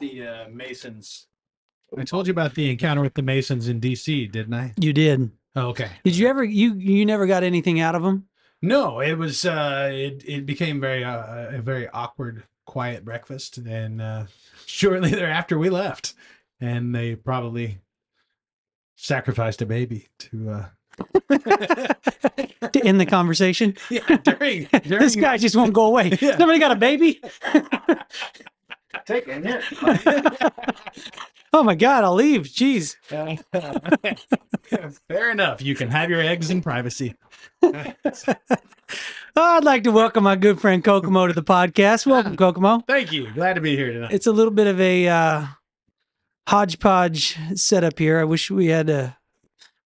encounter with the uh, Masons. I told you about the encounter with the Masons in D.C., didn't I? You did. Oh, okay. Did you ever? You you never got anything out of them? No, it was. Uh, it it became very uh, a very awkward, quiet breakfast, and uh, shortly thereafter we left, and they probably sacrificed a baby to. Uh, to end the conversation. yeah, during, during this guy just won't go away. Yeah. Somebody got a baby? Taking it. oh my God, I'll leave. Jeez. Fair enough. You can have your eggs in privacy. Oh, I'd like to welcome my good friend Kokomo to the podcast. Welcome, Kokomo. Thank you. Glad to be here tonight. It's a little bit of a uh, hodgepodge setup here. I wish we had uh,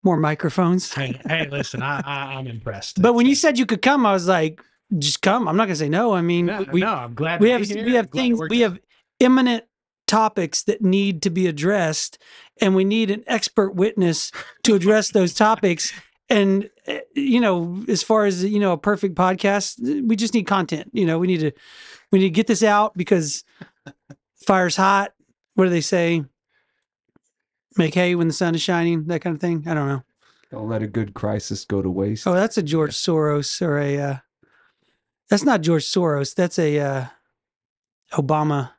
more microphones. Hey, hey, listen, I, I I'm impressed. But when you said you could come, I was like, just come. I'm not gonna say no. I mean, no, we no, I'm glad we to have be here. we have Glad things we have imminent topics that need to be addressed, and we need an expert witness to address those topics. And eh, you know, as far as you know, a perfect podcast, we just need content. You know, we need to we need to get this out because fire's hot. What do they say? Make hay when the sun is shining. That kind of thing. I don't know. Don't let a good crisis go to waste. Oh, that's a George Soros or a. Uh, that's not George Soros. That's a uh, Obama.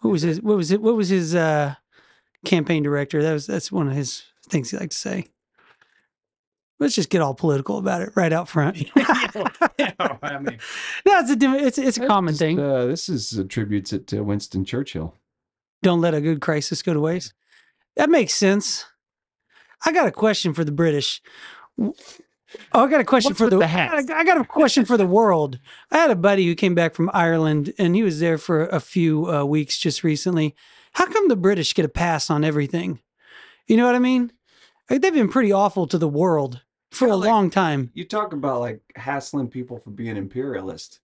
What was his? What was it? What was his uh, campaign director? That was that's one of his things he liked to say. Let's just get all political about it right out front. yeah, I mean, no, it's a it's it's a common just, thing. Uh, this is attributes it to Winston Churchill. Don't let a good crisis go to waste. That makes sense. I got a question for the British. W- Oh, I got a question What's for with the, the I got a- I got a question for the world. I had a buddy who came back from Ireland and he was there for a few uh, weeks just recently. How come the British get a pass on everything? You know what I mean? Like, they've been pretty awful to the world for Kinda a like- long time. You talk about like hassling people for being imperialist.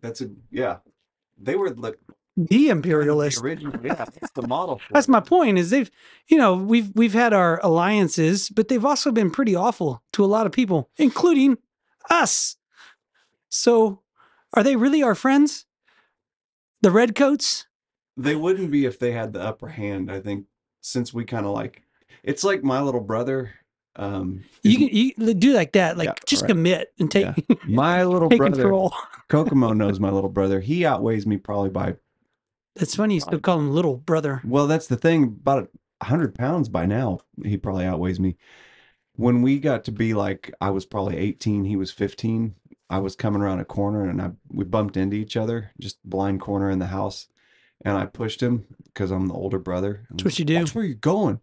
That's a yeah. They were like The imperialist. The original, yeah, that's the model. That's it. my point. Is they've, you know, we've we've had our alliances, but they've also been pretty awful to a lot of people, including us. So, are they really our friends? The redcoats? They wouldn't be if they had the upper hand. I think since we kind of like, it's like my little brother. Um, You can you do like that, like Yeah, just right. commit and take my little brother. control. Kokomo knows my little brother. He outweighs me probably by That's funny. You still call him little brother. Well, that's the thing. About a hundred pounds by now, he probably outweighs me. When we got to be like, I was probably eighteen, he was fifteen. I was coming around a corner and I we bumped into each other, just blind corner in the house, and I pushed him because I'm the older brother. That's what you do. Watch where you're going.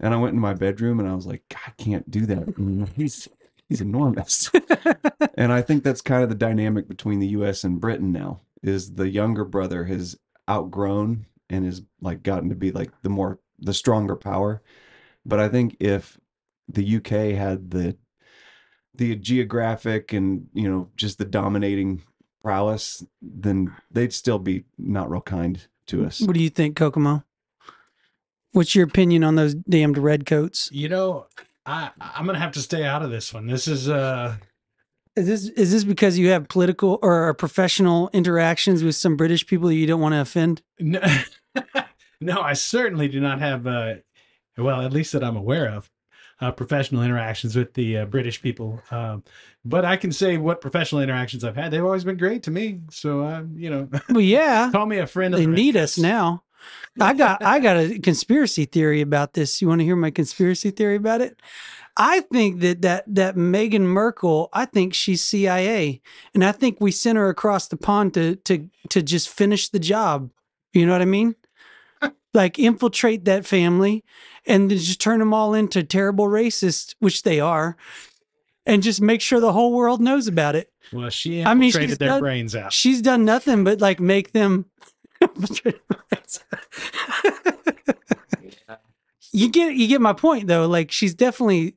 And I went in my bedroom and I was like, I can't do that. He's he's enormous. and I think that's kind of the dynamic between the U.S. and Britain now. Is the younger brother has outgrown and is like gotten to be like the more the stronger power. But I think if the UK had the the geographic and you know just the dominating prowess, then they'd still be not real kind to us. What do you think, Kokomo? What's your opinion on those damned redcoats? you know, I I'm gonna have to stay out of this one. This is uh, Is this is this because you have political or professional interactions with some British people that you don't want to offend? no, no, I certainly do not have uh, well, at least that I'm aware of, uh, professional interactions with the uh, British people. Um, but I can say what professional interactions I've had. They've always been great to me. So uh, you know, Well, yeah, call me a friend. Of they the need us now. I got I got a conspiracy theory about this. You want to hear my conspiracy theory about it? I think that that that Meghan Markle, I think she's CIA, and I think we sent her across the pond to to to just finish the job. You know what I mean? like infiltrate that family, and then just turn them all into terrible racists, which they are, and just make sure the whole world knows about it. Well, she I mean, infiltrated she's their done- brains out. She's done nothing but like make them. you get you get my point though. Like she's definitely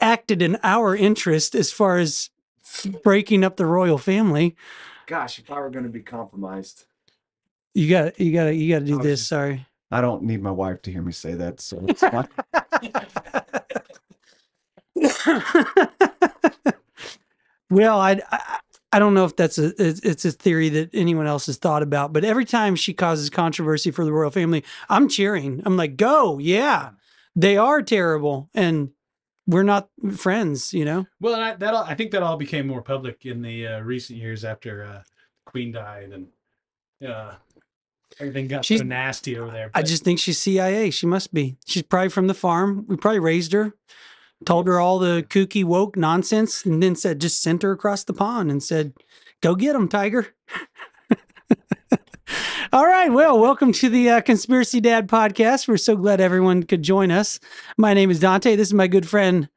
acted in our interest as far as breaking up the royal family. Gosh, if I were going to be compromised, You got you got to you got to do Oh, this. Sorry. I don't need my wife to hear me say that, so it's fine. well, I, I I don't know if that's a it's a theory that anyone else has thought about, but every time she causes controversy for the royal family, I'm cheering. I'm like, "Go, yeah, they are terrible, and we're not friends." You know? Well, and I, that all, I think that all became more public in the uh, recent years after uh, Queen died and uh, everything got She's- so nasty over there. I just think she's CIA. She must be. She's probably from the farm. We probably raised her, told her all the kooky woke nonsense, and then said just sent her across the pond and said, "Go get them, Tiger." all right. Well, welcome to the uh, Conspiracy Dad podcast. We're so glad everyone could join us. My name is Dante. This is my good friend,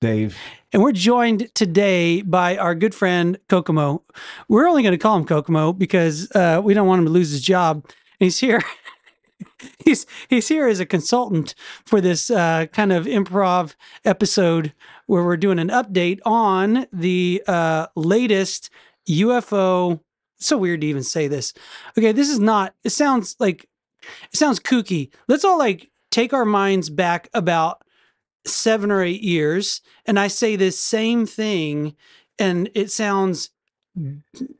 Dave. and we're joined today by our good friend Kokomo. We're only going to call him Kokomo because uh, we don't want him to lose his job. And he's here. he's he's here as a consultant for this uh, kind of improv episode where we're doing an update on the uh, latest UFO. So weird to even say this. Okay, this is not. It sounds like it sounds kooky. Let's all like take our minds back about seven or eight years, and I say this same thing, and it sounds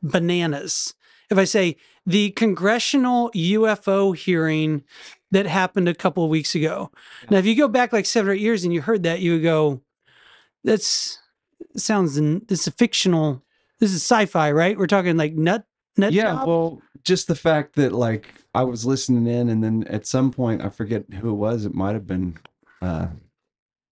bananas. If I say the congressional UFO hearing that happened a couple of weeks ago. Now, if you go back like seven or eight years and you heard that, you would go, "That's sounds this is a fictional. This is sci-fi, right? We're talking like nut nut yeah, job? well, just the fact that like I was listening in, and then at some point I forget who it was. It might have been, uh,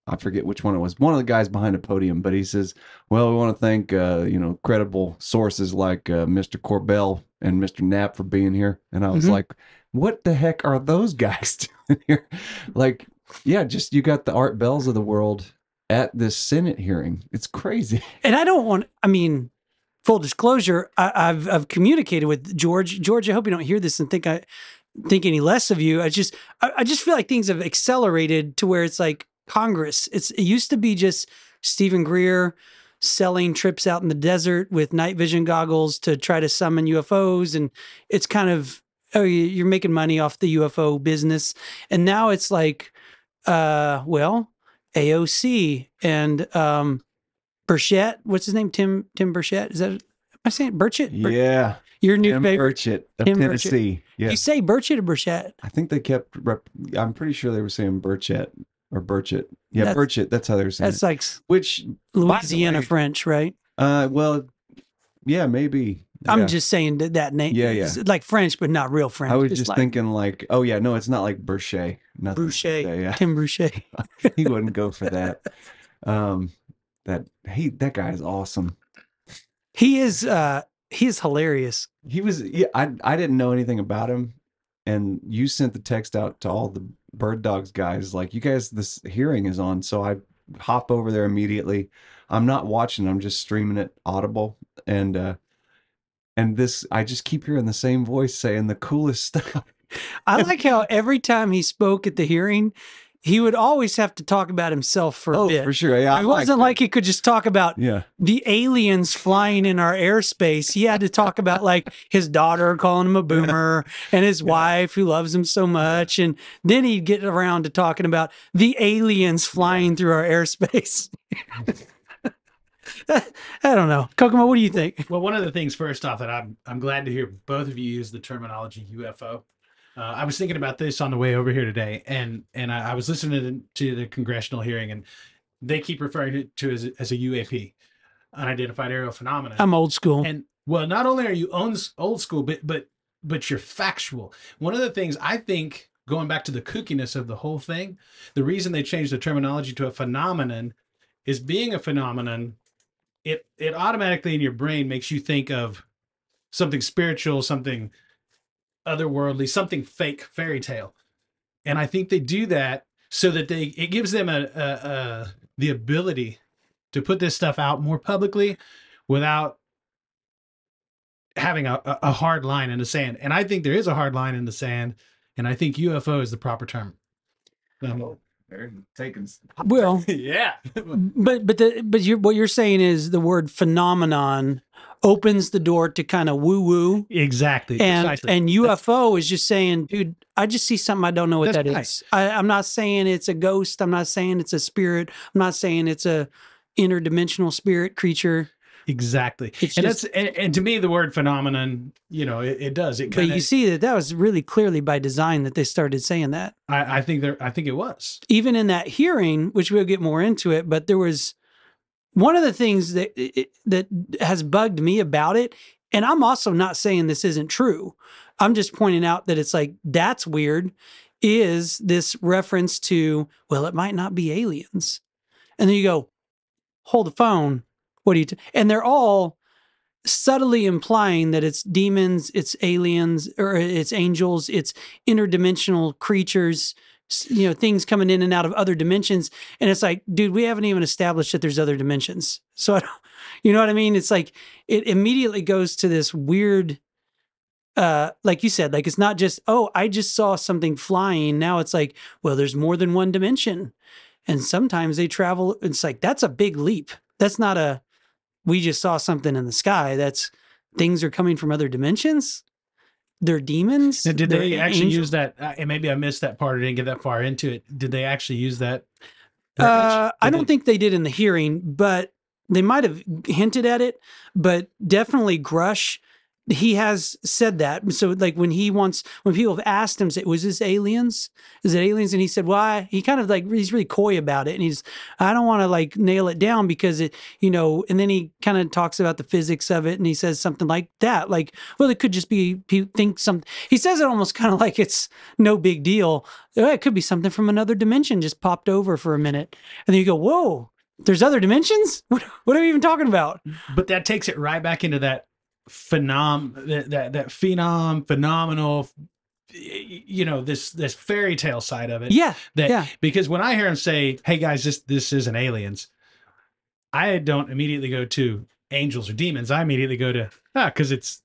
I forget which one it was. One of the guys behind the podium, but he says, "Well, we want to thank uh, you know credible sources like uh, Mr. Corbell and Mr. Knapp for being here." And I was Mhm. like, "What the heck are those guys doing here?" like, yeah, just you got the Art Bells of the world at this Senate hearing. It's crazy. and I don't want. I mean, full disclosure, I, I've I've communicated with George. George, I hope you don't hear this and think I think any less of you. I just I, I just feel like things have accelerated to where it's like Congress. It's it used to be just Steven Greer selling trips out in the desert with night vision goggles to try to summon UFOs, and it's kind of oh you- you're making money off the UFO business, and now it's like, uh, well, AOC and um. Burchett, what's his name? Tim Tim Burchett. Is that am I saying Burchett? Bur- Yeah, Your new Tim favorite. Burchett of Tim Burchett. Tennessee. Yeah, You say Burchett or Burchett? I think they kept. Rep- I'm pretty sure they were saying Burchett or Burchett. Yeah, That's- Burchett. That's how they're saying That's it. like Which, Louisiana way- French, right? uh, well, yeah, maybe. I'm Yeah. just saying that that name. Yeah, yeah. Like French, but not real French. I was just like thinking like, oh yeah, no, it's not like Burchet. Nothing. Bruchet, Yeah, Tim Bruchet. he wouldn't go for that. Um, that he that guy is awesome. He is uh he is hilarious. He was. Yeah, I I didn't know anything about him, and you sent the text out to all the Bird Dogs guys like, you guys, this hearing is on, so I hop over there immediately. I'm not watching. I'm just streaming it Audible, and uh, and this I just keep hearing the same voice saying the coolest stuff. I like how every time he spoke at the hearing, he would always have to talk about himself for a oh, bit. for sure. Yeah, It wasn't that. like he could just talk about yeah. the aliens flying in our airspace. He had to talk about like his daughter calling him a boomer and his wife who loves him so much. And then he'd get around to talking about the aliens flying through our airspace. I don't know. Kokomo, what do you think? Well, one of the things first off that I'm I'm glad to hear both of you use the terminology UFO. Uh, I was thinking about this on the way over here today, and and I, I was listening to the congressional hearing, and they keep referring it to as as a UAP, unidentified aerial phenomenon. I'm old school. and well, not only are you old school, but but but you're factual. One of the things I think, going back to the kookiness of the whole thing, the reason they changed the terminology to a phenomenon is being a phenomenon. It it automatically in your brain makes you think of something spiritual, something otherworldly, something fake fairy tale, and I think they do that so that they it gives them a, a, a the ability to put this stuff out more publicly without having a, a a hard line in the sand. And I think there is a hard line in the sand, and I think UFO is the proper term. Um, They're taking. well, yeah. but but the but you what you're saying is the word phenomenon opens the door to kind of woo woo. exactly. and precisely. and UFO is just saying, dude, I just see something I don't know what that is. I, I'm not saying it's a ghost. I'm not saying it's a spirit. I'm not saying it's a interdimensional spirit creature. exactly. It's and just- that's and, and to me the word phenomenon, you know, it, it does. It But you see that that was really clearly by design that they started saying that. I, I think there. I think it was. even in that hearing, which we'll get more into it, but there was one of the things that that has bugged me about it, and I'm also not saying this isn't true. I'm just pointing out that it's like that's weird. Is this reference to well, it might not be aliens, and then you go, hold the phone. What do you? T-? And they're all subtly implying that it's demons, it's aliens, or it's angels, it's interdimensional creatures you know things coming in and out of other dimensions. And it's like dude we haven't even established that there's other dimensions. So you know what i mean? It's like it immediately goes to this weird uh like you said like it's not just oh i just saw something flying. Now it's like well there's more than one dimension. And sometimes they travel it's like that's a big leap. That's not a we just saw something in the sky. That's things are coming from other dimensions they're demons Now, did they're they actually angels. use that? Uh, and maybe I missed that part. I didn't get that far into it. Did they actually use that? Uh, I don't they- think they did in the hearing, but they might have hinted at it. But definitely Grush, he has said that. So like when he wants, when people have asked him, say, was this aliens? Is it aliens? And he said, why? He kind of like he's really coy about it, and he's I don't want to like nail it down because it, you know. And then he kind of talks about the physics of it, and he says something like that, like, well, it could just be people think some. He says it almost kind of like it's no big deal. "Oh, It could be something from another dimension just popped over for a minute. And then you go, whoa, there's other dimensions? What, what are we even talking about? But that takes it right back into that phenom that that, that phenom phenomenal you know this this fairy tale side of it Yeah. that yeah. because when i hear him say hey guys this this isn't aliens i don't immediately go to angels or demons i immediately go to ah because it's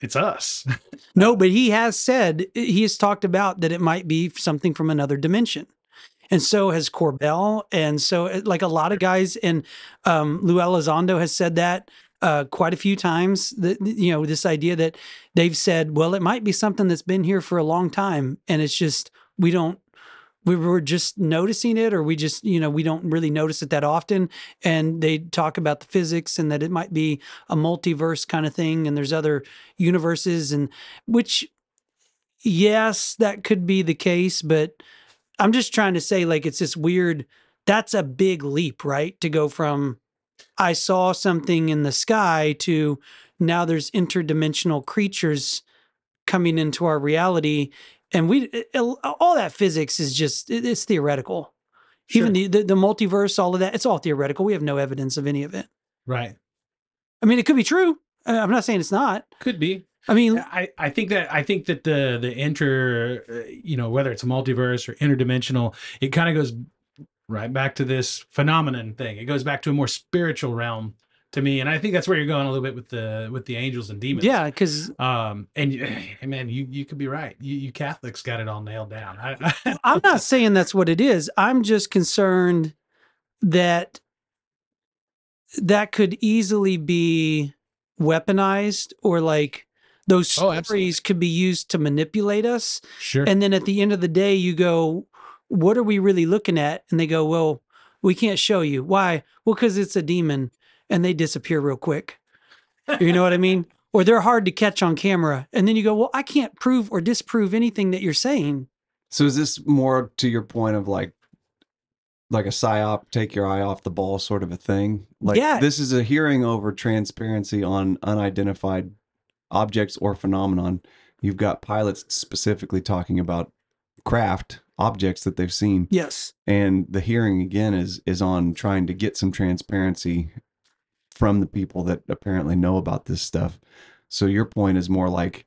it's us No, but he has said, he has talked about that it might be something from another dimension. And so has Corbell. And so, like a lot of guys, and um, Lou Elizondo has said that uh, quite a few times. That, you know, this idea that they've said, well, it might be something that's been here for a long time. And it's just, we don't, we were just noticing it, or we just, you know, we don't really notice it that often. And they talk about the physics and that it might be a multiverse kind of thing. And there's other universes, and which, yes, that could be the case. But I'm just trying to say, like, it's this weird, that's a big leap, right? To go from, I saw something in the sky to now there's interdimensional creatures coming into our reality and we it- it- all that physics is just it- it's theoretical. Even the, the the multiverse all of that it's all theoretical. We have no evidence of any of it. Right. I mean it could be true. I'm not saying it's not. Could be. I mean I, I think that I think that the the inter uh, you know whether it's multiverse or interdimensional it kind of goes right back to this phenomenon thing. It goes back to a more spiritual realm to me and I think that's where you're going a little bit with the with the angels and demons. Yeah because um and you- man you you could be right. You, you Catholics got it all nailed down. I, I, i'm not saying that's what it is. I'm just concerned that that could easily be weaponized or like those Oh, stories could be used to manipulate us. Sure. And then at the end of the day, you go, What are we really looking at? And they go, Well, we can't show you. Why? Well, because it's a demon and they disappear real quick. You know what I mean? Or they're hard to catch on camera. And then you go, Well, I can't prove or disprove anything that you're saying. So is this more to your point of like like a psyop, take your eye off the ball sort of a thing? Like Yeah. this is a hearing over transparency on unidentified objects or phenomenon. You've got pilots specifically talking about craft objects that they've seen Yes. and the hearing again is is on trying to get some transparency from the people that apparently know about this stuff so your point is more like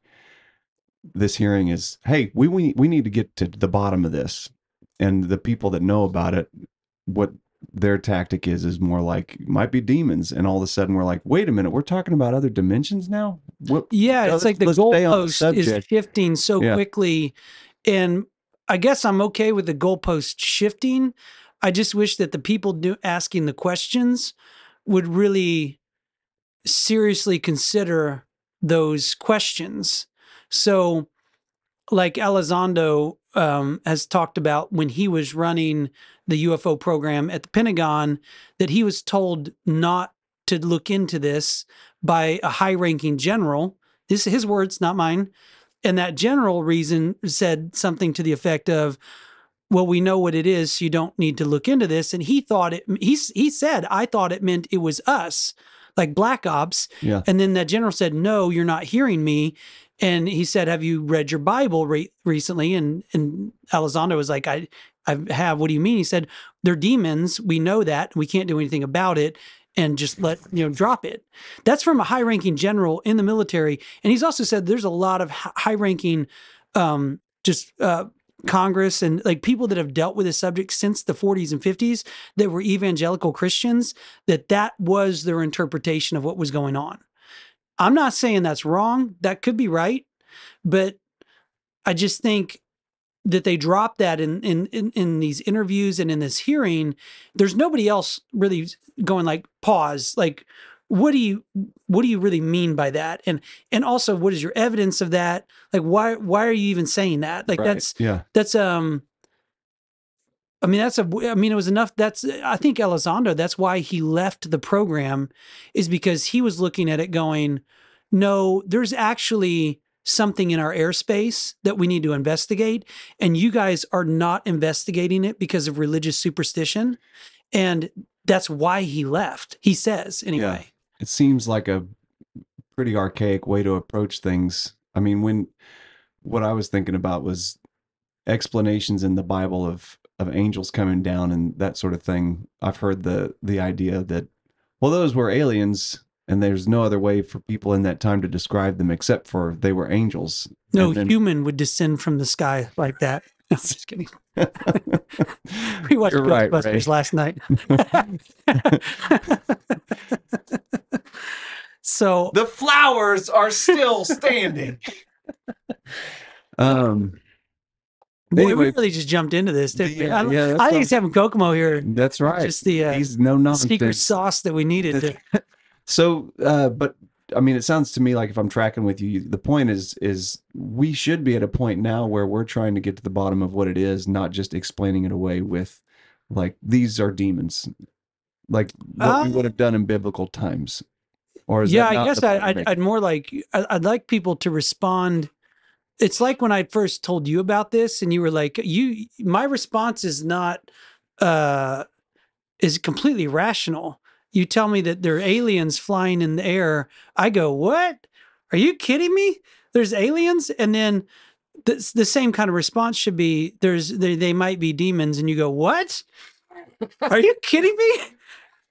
this hearing is hey we we, we need to get to the bottom of this and the people that know about it what their tactic is is more like might be demons and all of a sudden we're like wait a minute we're talking about other dimensions now what Yeah, it's like the let's stay the goalpost is shifting so Yeah. quickly. And I guess I'm okay with the goalpost shifting. I just wish that the people do, asking the questions would really seriously consider those questions. So, like Elizondo um, has talked about when he was running the UFO program at the Pentagon, that he was told not to look into this by a high ranking general. This is his words, not mine. And that general reason said something to the effect of, well, we know what it is, so you don't need to look into this. And he thought it, he, he said, I thought it meant it was us, like Black Ops. Yeah. And then that general said, no, you're not hearing me. And he said, have you read your Bible re- recently? And, and Elizondo was like, I, I have. What do you mean? He said, they're demons. We know that. We can't do anything about it and just let you know drop it that's from a high ranking general in the military and he's also said there's a lot of high ranking um just uh Congress and like people that have dealt with this subject since the 40s and 50s that were evangelical Christians that that was their interpretation of what was going on. I'm not saying that's wrong. That could be right, but I just think that they dropped that in, in in in these interviews and in this hearing there's nobody else really going like pause like what do you what do you really mean by that and and also what is your evidence of that like why why are you even saying that like Right. that's yeah. that's um I mean that's a I mean it was enough that's I think Elizondo that's why he left the program is because he was looking at it going no there's actually something in our airspace that we need to investigate and you guys are not investigating it because of religious superstition and that's why he left he says anyway It seems like a pretty archaic way to approach things. I mean, when what I was thinking about was explanations in the Bible of of angels coming down and that sort of thing. I've heard the the idea that well, those were aliens, and there's no other way for people in that time to describe them except for they were angels. no then- human would descend from the sky like that no, I'm just kidding we watched You're Ghostbusters Ray. last night so the flowers are still standing. um. boy, we really just jumped into this didn't we? I, yeah, I think what- it's having Kokomo here that's right. just the uh, He's no nonsense. secret sauce that we needed to So, uh, but I mean, it sounds to me like if I'm tracking with you, the point is is we should be at a point now where we're trying to get to the bottom of what it is, not just explaining it away with like these are demons, like what we Uh, would have done in biblical times. Or is yeah that i guess I, would I'd. I'd more like i'd like people to respond it's like when i first told you about this and you were like you my response is not uh is completely rational you tell me that there are aliens flying in the air i go what are you kidding me there's aliens and then the, the same kind of response should be there's they, they might be demons and you go what are you kidding me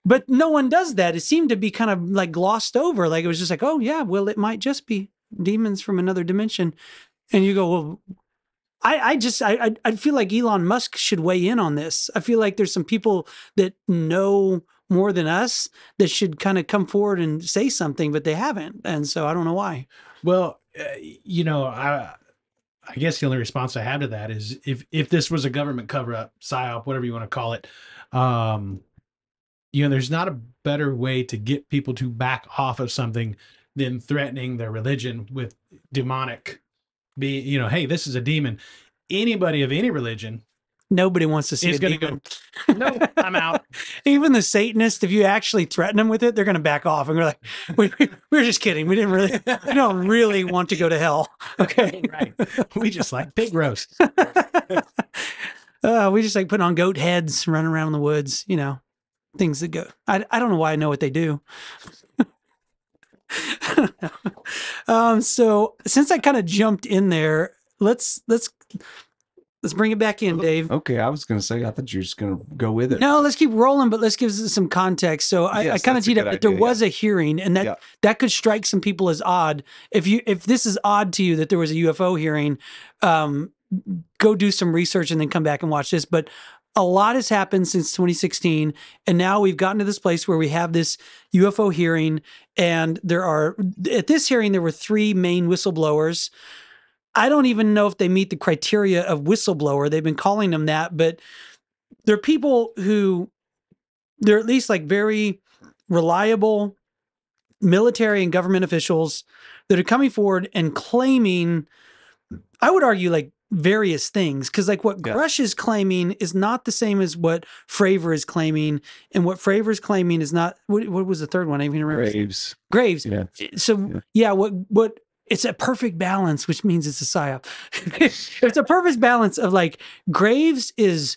but no one does that. It seemed to be kind of like glossed over. Like it was just like, oh yeah, well it might just be demons from another dimension. And you go, well, I, I just I, I I feel like Elon Musk should weigh in on this. I feel like there's some people that know more than us that should kind of come forward and say something, but they haven't. And so I don't know why. Well, uh, you know, I I guess the only response I have to that is if if this was a government cover up, psyop, whatever you want to call it, um, you know, there's not a better way to get people to back off of something than threatening their religion with demonic. Be you know, hey, this is a demon. Anybody of any religion Nobody wants to see a going to go. No, I'm out. Even the Satanists, if you actually threaten them with it, they're going to back off and go like, we, we, we were just kidding. We didn't really, we don't really want to go to hell. Okay. right. We just like pig roast. uh, we just like putting on goat heads, running around in the woods, you know, things that go. I, I don't know why I know what they do. um, so since I kind of jumped in there, let's let's let's bring it back in, Dave. Okay, I was gonna say I thought you were just gonna go with it. No, let's keep rolling, but let's give some context. So I, I kind of teed up that there was a hearing, and that Yeah. that could strike some people as odd. If you if this is odd to you that there was a UFO hearing, um, go do some research and then come back and watch this. But a lot has happened since 2016, and now we've gotten to this place where we have this UFO hearing, and there are at this hearing there were three main whistleblowers. I don't even know if they meet the criteria of whistleblower. They've been calling them that, but they're people who they're at least like very reliable military and government officials that are coming forward and claiming I would argue like various things because like what Yeah. Grush is claiming is not the same as what Fravor is claiming, and what Fravor is claiming is not. What, what was the third one? I even remember. Graves. Graves. Yeah. So Yeah. yeah, what what it's a perfect balance, which means it's a psyop. it's a perfect balance of like Graves is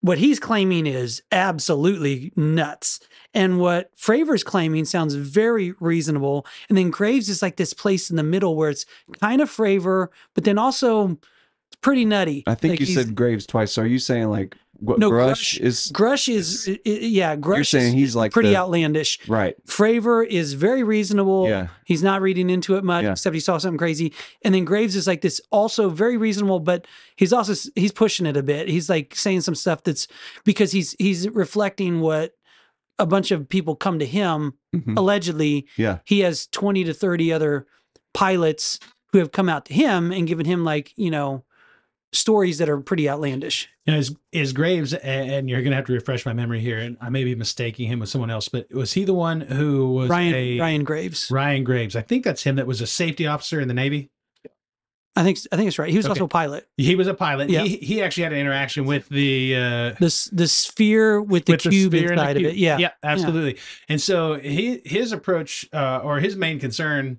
what he's claiming is absolutely nuts. And what Fravor's claiming sounds very reasonable. And then Graves is like this place in the middle where it's kind of Fravor, but then also it's pretty nutty. I think Like, you said Graves twice. So are you saying like what No, Grush Grush- is Grush is, i- i- yeah, Grush You're saying is he's like pretty the- outlandish. right? Fravor is very reasonable. Yeah. He's not reading into it much, Yeah. except he saw something crazy. And then Graves is like this, also very reasonable, but he's also he's pushing it a bit. He's like saying some stuff that's because he's he's reflecting what a bunch of people come to him Mhm. allegedly. Yeah. He has twenty to thirty other pilots who have come out to him and given him like you know stories that are pretty outlandish. Now, is, is Graves, and you're going to have to refresh my memory here, and I may be mistaking him with someone else, but was he the one who was Ryan a Ryan Graves. Ryan Graves? I think that's him that was a safety officer in the Navy. I think I think it's right. He was Okay. also a pilot. He was a pilot. Yeah. He, he actually had an interaction with the uh, The the sphere with the with cube sphere and the inside of it. Yeah. yeah, absolutely. And so he, his approach uh, or his main concern,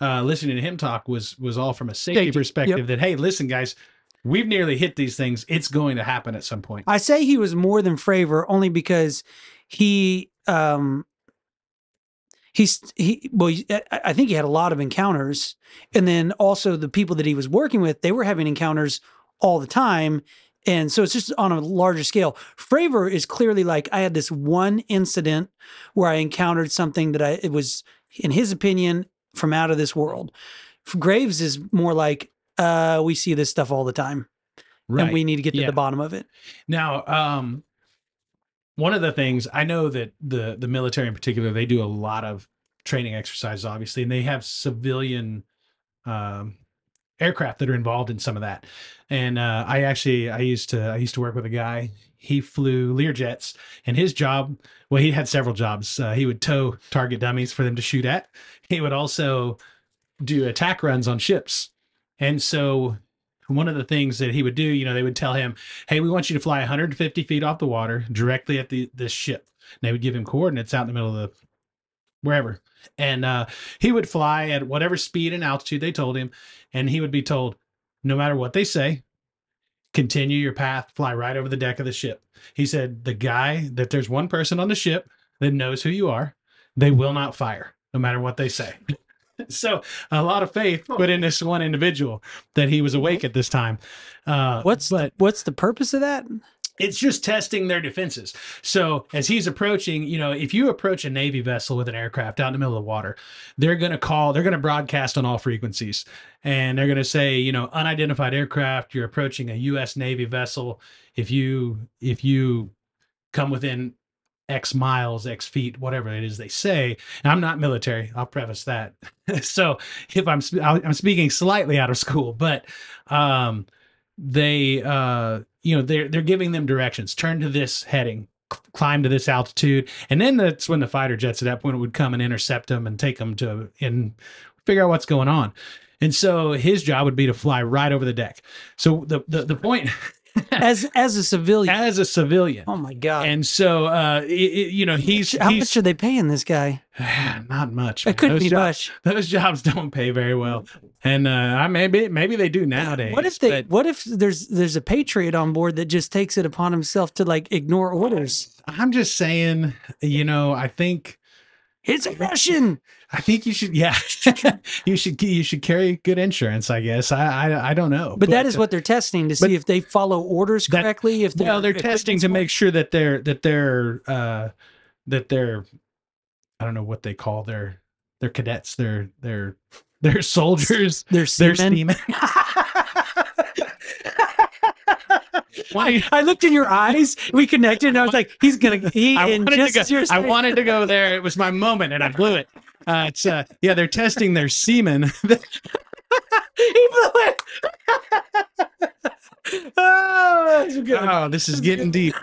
uh, listening to him talk, was was all from a safety, Safety. perspective. That hey, listen, guys, we've nearly hit these things. It's going to happen at some point. I say he was more than Fravor only because he um he's he well I think he had a lot of encounters and then also the people that he was working with they were having encounters all the time and so it's just on a larger scale. Fravor is clearly like I had this one incident where I encountered something that I it was in his opinion from out of this world. Graves is more like uh we see this stuff all the time and we need to get to Yeah. the bottom of it. Now, um, one of the things I know that the the military in particular they do a lot of training exercises, obviously, and they have civilian um, aircraft that are involved in some of that. And uh, I actually I used to I used to work with a guy. He flew Learjets, and his job well he had several jobs. Uh, he would tow target dummies for them to shoot at. He would also do attack runs on ships, and so one of the things that he would do, you know, they would tell him, "Hey, we want you to fly 150 feet off the water directly at the this ship." And they would give him coordinates out in the middle of the wherever, and uh, he would fly at whatever speed and altitude they told him, and he would be told, no matter what they say, continue your path, fly right over the deck of the ship. He said, "The guy that there's one person on the ship that knows who you are, they will not fire, no matter what they say." so a lot of faith put in this one individual that he was awake at this time. Uh, What's but what's the purpose of that? it's just testing their defenses. So as he's approaching, you know, if you approach a Navy vessel with an aircraft out in the middle of the water, they're going to call, they're going to broadcast on all frequencies. And they're going to say, you know, unidentified aircraft, you're approaching a US Navy vessel. If you, if you come within X miles, X feet, whatever it is they say. And I'm not military. I'll preface that. so if I'm, I'm speaking slightly out of school, but, um, they uh you know they're they're giving them directions turn to this heading climb to this altitude and then that's when the fighter jets at that point would come and intercept them and take them to and figure out what's going on and so his job would be to fly right over the deck so the the, the point As as a civilian. as a civilian oh my god. and so uh it, it- you know he's How he's much are they paying this guy? not much It couldn't those be jobs, much. those jobs don't pay very well and uh I maybe maybe they do nowadays What if they? What if there's there's a patriot on board that just takes it upon himself to like ignore orders? I'm just saying, you know, I think It's a Russian. I think you should yeah. you should you should carry good insurance, I guess. I I, I don't know. But, that is what they're testing to see if they follow orders That- correctly. If well, they're their testing to make sure that they're that they're uh that they're I don't know what they call their their cadets, their their their soldiers, They're their seamen. seamen. Why- I looked in your eyes. We connected, and I was like, "He's gonna." He I wanted, just to go, I wanted to go there. It was my moment, and I blew it. Uh, it's uh, yeah, they're testing their semen. he blew it. oh, that's good. oh, this is getting deep.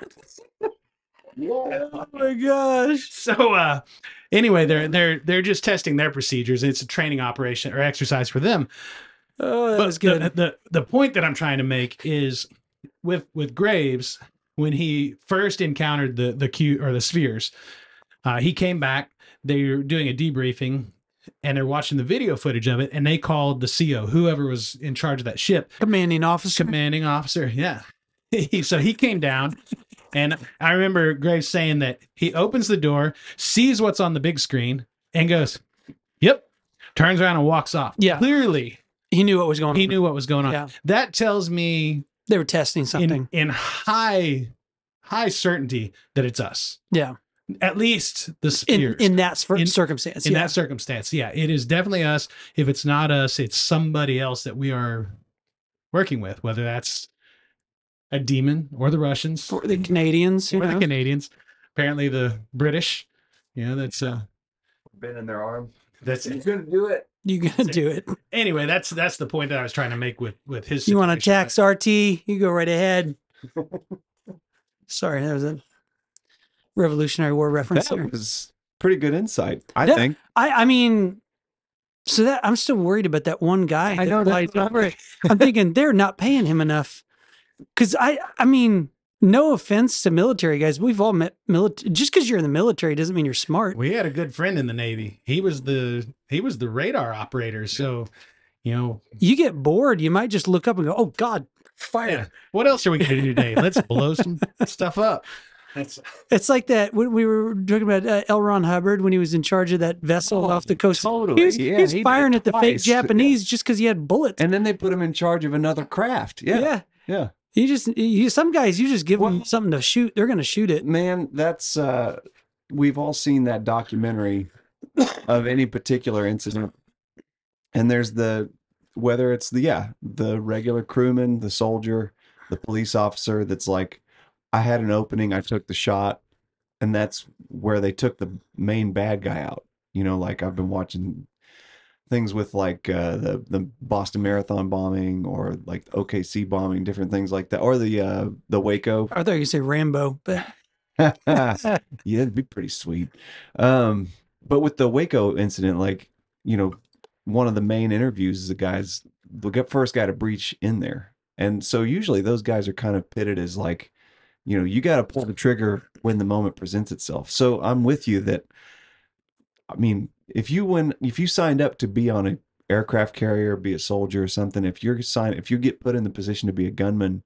Oh my gosh. So uh, anyway, they're they're they're just testing their procedures. It's a training operation or exercise for them. Oh, that but was good. The, the the point that I'm trying to make is with with Graves when he first encountered the the Q or the spheres, uh, he came back. They were doing a debriefing, and they're watching the video footage of it, and they called the CO, whoever was in charge of that ship, Commanding officer. commanding officer. Yeah. so he came down, and I remember Graves saying that he opens the door, sees what's on the big screen, and goes, "Yep." Turns around and walks off. Yeah. Clearly, He knew what was going on. he on. knew what was going on. Yeah. That tells me They were testing something. in in high high certainty that it's us. yeah. At least the In spheres. in that cir- In- circumstance. in yeah. that circumstance, yeah, it is definitely us. If it's not us, it's somebody else that we are working with, whether that's a demon or the Russians For the Canadians. You or the? Canadians. Apparently, the British. You know, that's uh, Been in their arm. that's He's gonna do it. You gonna do it. anyway. That's that's the point that I was trying to make with with his. You want to tax RT? You go right ahead. Sorry, that was a Revolutionary War reference. That there. was pretty good insight, I That- think. I I mean, so that I'm still worried about that one guy. I that know flies that's over it. I'm thinking they're not paying him enough. Because I I mean, no offense to military guys, we've all met military. Just because you're in the military doesn't mean you're smart. We had a good friend in the Navy. He was the he was the radar operator. So, you know, You get bored, you might just look up and go, "Oh God, fire!" yeah. What else are we going to do today? Let's blow some stuff up. That's It's like that when we were talking about uh, L. Ron Hubbard when he was in charge of that vessel Oh, off the coast. totally. He was, he was he firing at the fake twice. Yeah. Japanese just because he had bullets. And then they put him in charge of another craft. Yeah. yeah. Yeah. You just you some guys you just give them something to shoot, they're gonna shoot it. Man, that's uh we've all seen that documentary of any particular incident. And there's the whether it's the yeah, the regular crewman, the soldier, the police officer that's like, I had an opening, I took the shot, and that's where they took the main bad guy out. You know, like I've been watching things with like uh, the the Boston Marathon bombing or like OKC bombing, different things like that, or the uh, the Waco I thought you say Rambo, but yeah, it'd be pretty sweet. Um, but with the Waco incident, like, you know, one of the main interviews is the guys, the first guy to breach in there. And so usually those guys are kind of pitted as like, you know, you got to pull the trigger when the moment presents itself. So I'm with you that, I mean, if you win, if you signed up to be on an aircraft carrier, be a soldier or something, if you're signed, if you get put in the position to be a gunman,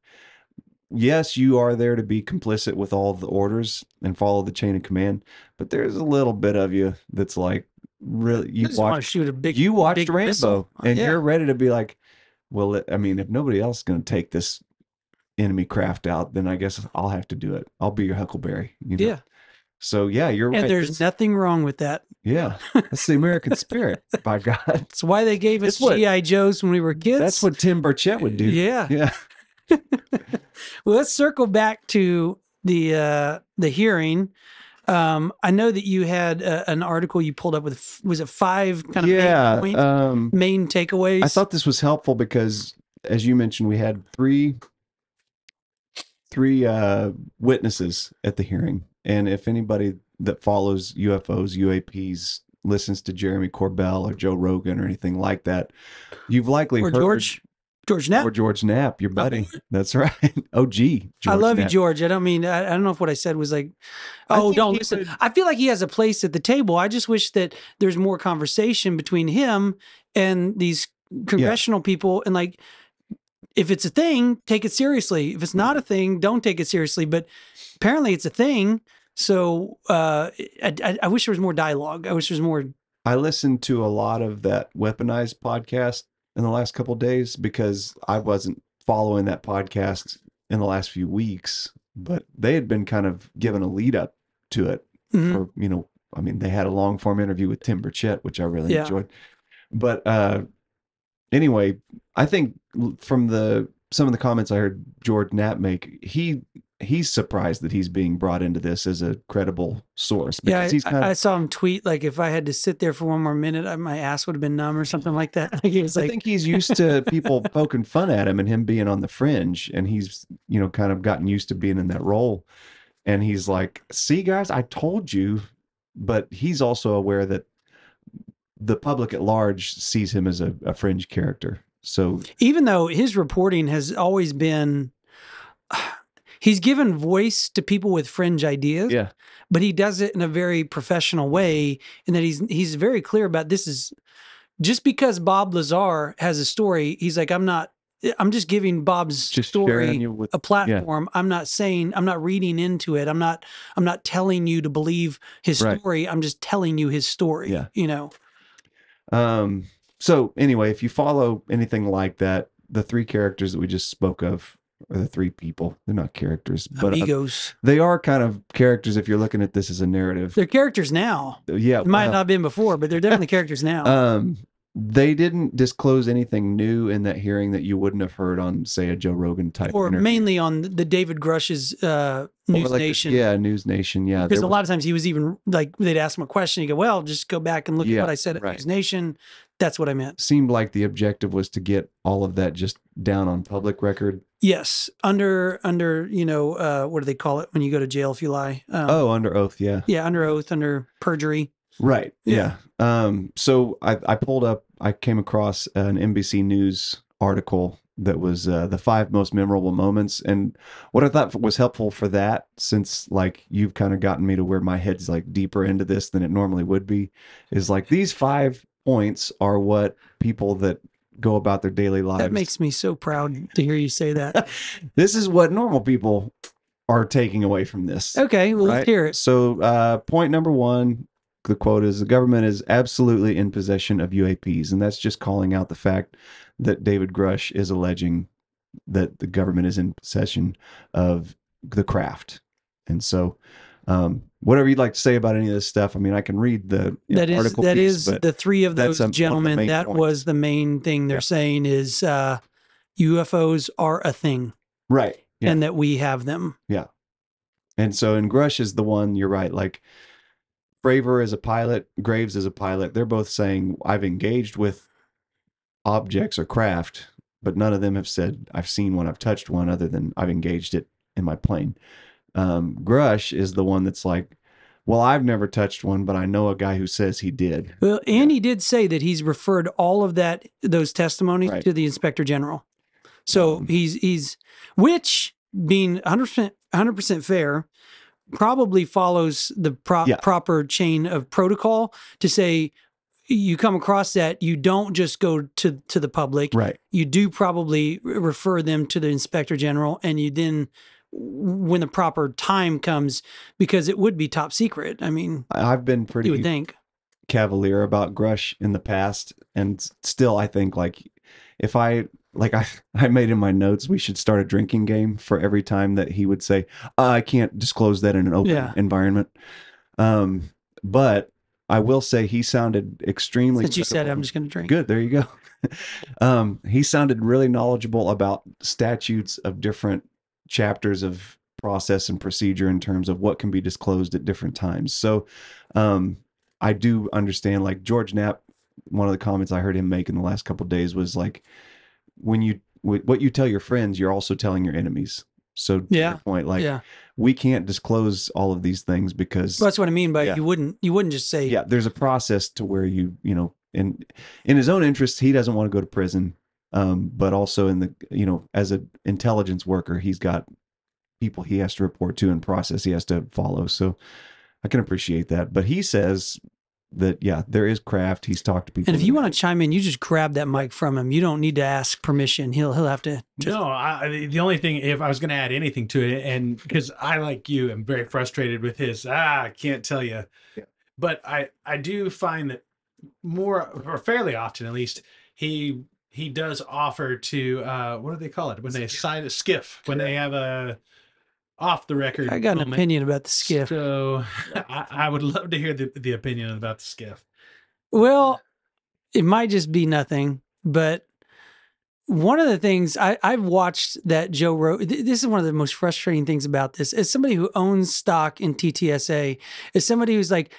yes, you are there to be complicit with all the orders and follow the chain of command, but there's a little bit of you that's like really you just want to watch shoot a big you watched big Rambo missile. Uh, and Yeah. you're ready to be like, well, I mean, if nobody else is going to take this enemy craft out, then I guess I'll have to do it. I'll be your Huckleberry. You know? Yeah. So yeah, you're And right. there's This- nothing wrong with that. Yeah, that's the American spirit. By God, That's why they gave us GI Joes when we were kids. that's what Tim Burchett would do. Yeah. Yeah. Well, let's circle back to the uh, the hearing. Um, I know that you had uh, an article you pulled up with. Was it five kind of yeah. main, Um, main takeaways? I thought this was helpful because, as you mentioned, we had three three uh, witnesses at the hearing, and if anybody that follows UFOs, UAPs, listens to Jeremy Corbell or Joe Rogan or anything like that, you've likely or heard George George Knapp. or George Knapp, your oh, buddy. That's right. OG. I George love you, George. I don't mean I, I don't know if what I said was like, oh, don't listen. would- I feel like he has a place at the table. I just wish that there's more conversation between him and these congressional people, and like, if it's a thing, take it seriously. If it's not a thing, don't take it seriously. But apparently, it's a thing. So uh, I, I, I wish there was more dialogue. I wish there was more. I listened to a lot of that weaponized podcast in the last couple of days because I wasn't following that podcast in the last few weeks, but they had been kind of given a lead up to it Mhm. for, you know, I mean, they had a long form interview with Tim Burchett, which I really Yeah. enjoyed. But uh anyway, I think from the some of the comments I heard George Knapp make, he he's surprised that he's being brought into this as a credible source Yeah, because I, he's kind I saw him tweet like if I had to sit there for one more minute, I, my ass would have been numb or something like that. Like was I like, think he's used to people poking fun at him and him being on the fringe, and he's you know kind of gotten used to being in that role. And he's like, "See, guys, I told you," but he's also aware that the public at large sees him as a, a fringe character. So even though his reporting has always been he's given voice to people with fringe ideas yeah, but he does it in a very professional way and that he's he's very clear about this is just because Bob Lazar has a story he's like I'm not I'm just giving Bob's just story with a platform. I'm not saying I'm not reading into it. I'm not I'm not telling you to believe his Right. story. I'm just telling you his story. Yeah. You know. Um, so anyway, if you follow anything like that, the three characters that we just spoke of are the three people. They're not characters, but uh, they are kind of characters if you're looking at this as a narrative. They're characters now. yeah, It might well, not have been before, but they're definitely characters now. Um, they didn't disclose anything new in that hearing that you wouldn't have heard on, say, a Joe Rogan type. or interview. mainly on the David Grusch's uh, News like Nation. yeah, News Nation. Yeah, Because a lot of times he was even like they'd ask him a question, he'd go, Well, just go back and look Yeah, at what I said at right. News Nation. That's what I meant. seemed like the objective was to get all of that just down on public record. Yes. Under under, you know, uh what do they call it when you go to jail if you lie? Um, Oh, under oath, yeah. yeah, under oath, under perjury. Right. Yeah. Yeah. Um, so I, I pulled up, I came across an NBC News article that was uh, the five most memorable moments. And what I thought was helpful for that, since like you've kind of gotten me to where my head's like deeper into this than it normally would be, is like these five points are what people that go about their daily lives. That makes me so proud to hear you say that. this is what normal people are taking away from this. Okay, well, let's hear it. So, uh, point number one, the quote is the government is absolutely in possession of UAPs. And that's just calling out the fact that David Grusch is alleging that the government is in possession of the craft. And so, um, whatever you'd like to say about any of this stuff, I mean, I can read the you know, That is article that piece, is the three of those um, one of gentlemen. main That points. was the main thing they're Yeah. saying is uh, UFOs are a thing right. Yeah. and that we have them. Yeah. And so, and Grusch is the one, you're right. Like Fravor is a pilot, Graves is a pilot. They're both saying, I've engaged with objects or craft, but none of them have said, I've seen one, I've touched one, other than I've engaged it in my plane. Um, Grusch is the one that's like, well, I've never touched one, but I know a guy who says he did. Well, and he did say that he's referred all of that those testimonies Right. to the inspector general. So Um, he's he's which being 100 100% fair probably follows the pro- Yeah. proper chain of protocol to say you come across that you don't just go to to the public Right. you do probably refer them to the inspector general and you then when the proper time comes because it would be top secret i mean I've been pretty you would think cavalier about Grusch in the past, and still, I think like if I like I I made in my notes we should start a drinking game for every time that he would say "Uh, I can't disclose that in an open Yeah. environment. Um, but I will say he sounded extremely. since you said it, i'm just going to drink Good. There you go. um, he sounded really knowledgeable about statutes of different chapters of process and procedure in terms of what can be disclosed at different times. So um, I do understand, like George Knapp, one of the comments I heard him make in the last couple days was like, when you what you tell your friends, you're also telling your enemies. So to Yeah. your point, like yeah we can't disclose all of these things because Well, that's what I mean by Yeah. you wouldn't you wouldn't just say yeah there's a process to where you you know in in his own interest he doesn't want to go to prison um but also in the you know as an intelligence worker he's got people he has to report to and process he has to follow so i can appreciate that but he says that yeah there is craft he's talked to people and if you want to chime in, you just grab that mic from him. You don't need to ask permission. He'll he'll have to. Just, no, I, the only thing, if I was going to add anything to it, and because I, like you, am very frustrated with his, ah, I can't tell you. Yeah. But I, I do find that more, or fairly often at least, he he does offer to, uh, what do they call it? When they sign a SCIF, when they have a off the record. I got an moment. opinion about the SCIF. So I, I would love to hear the, the opinion about the SCIF. Well, it might just be nothing, but one of the things I, I've watched that Joe Rogan, this is one of the most frustrating things about this. As somebody who owns stock in TTSA, as somebody who's like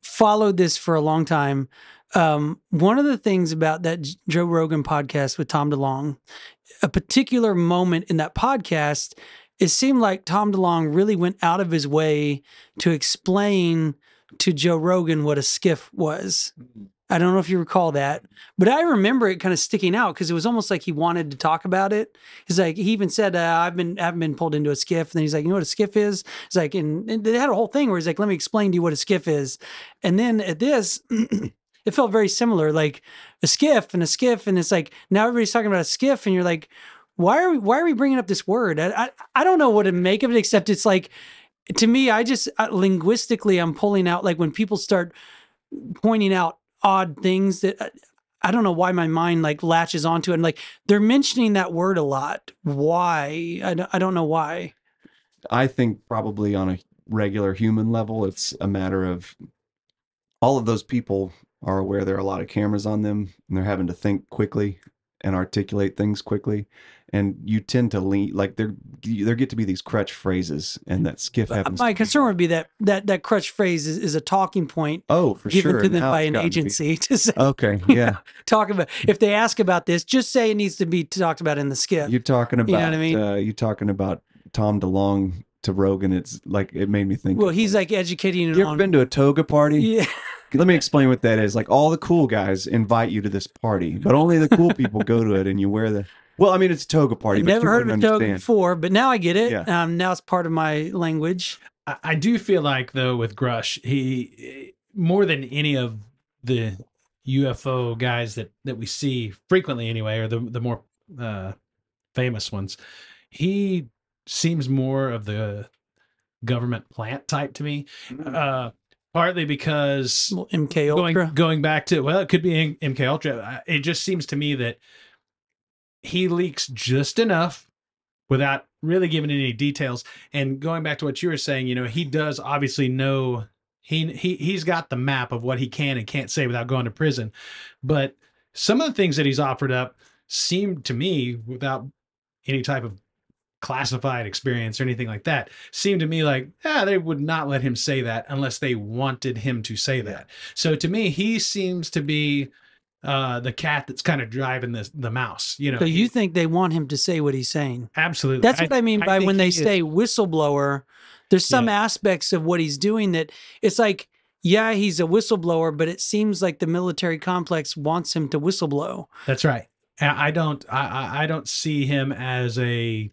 followed this for a long time, um, one of the things about that Joe Rogan podcast with Tom DeLonge, a particular moment in that podcast, it seemed like Tom DeLonge really went out of his way to explain to Joe Rogan what a SCIF was. I don't know if you recall that, but I remember it kind of sticking out because it was almost like he wanted to talk about it. He's like, he even said, uh, "I've been, I haven't been pulled into a SCIF." And then he's like, "You know what a SCIF is?" He's like, and, and they had a whole thing where he's like, "Let me explain to you what a SCIF is." And then at this, it felt very similar, like a SCIF and a SCIF, and it's like now everybody's talking about a SCIF, and you're like, "Why are we, why are we bringing up this word?" I, I, I don't know what to make of it, except it's like, to me, I just uh, linguistically, I'm pulling out like when people start pointing out odd things that uh, I don't know why my mind like latches onto it. And like they're mentioning that word a lot. Why? I I don't know why. I think probably on a regular human level, it's a matter of all of those people are aware there are a lot of cameras on them and they're having to think quickly and articulate things quickly. And you tend to lean like there there get to be these crutch phrases and that SCIF happens. My to be- concern would be that that that crutch phrase is, is a talking point Oh, for given sure. to them by an gotten to agency to say, Okay, yeah. talk about if they ask about this, just say it needs to be talked about in the skit. You're talking about you know what I mean? uh, you're talking about Tom DeLonge to Rogan. It's like it made me think. well, he's like educating you ever on. been to a toga party? yeah, Let me explain what that is. Like all the cool guys invite you to this party, but only the cool people go to it, and you wear the. Well, I mean, it's a toga party. I've but never you heard of a wouldn't toga understand. before, but now I get it. Yeah. Um, now it's part of my language. I, I do feel like though with Grusch, he more than any of the UFO guys that that we see frequently anyway, or the the more uh, famous ones, he seems more of the government plant type to me. Uh, partly because Well, MK Ultra. going going back to well, it could be MK Ultra. It just seems to me that he leaks just enough without really giving any details. And going back to what you were saying, you know, he does obviously know he he he's got the map of what he can and can't say without going to prison. But some of the things that he's offered up seem to me without any type of classified experience or anything like that seemed to me like yeah they would not let him say that unless they wanted him to say that so to me he seems to be uh the cat that's kind of driving the the mouse you know So you think they want him to say what he's saying? absolutely That's what I, mean by think when they is- say whistleblower. There's some aspects of what he's doing that it's like, yeah, he's a whistleblower, but it seems like the military complex wants him to whistleblow. That's right. I I don't. I- I I don't see him as a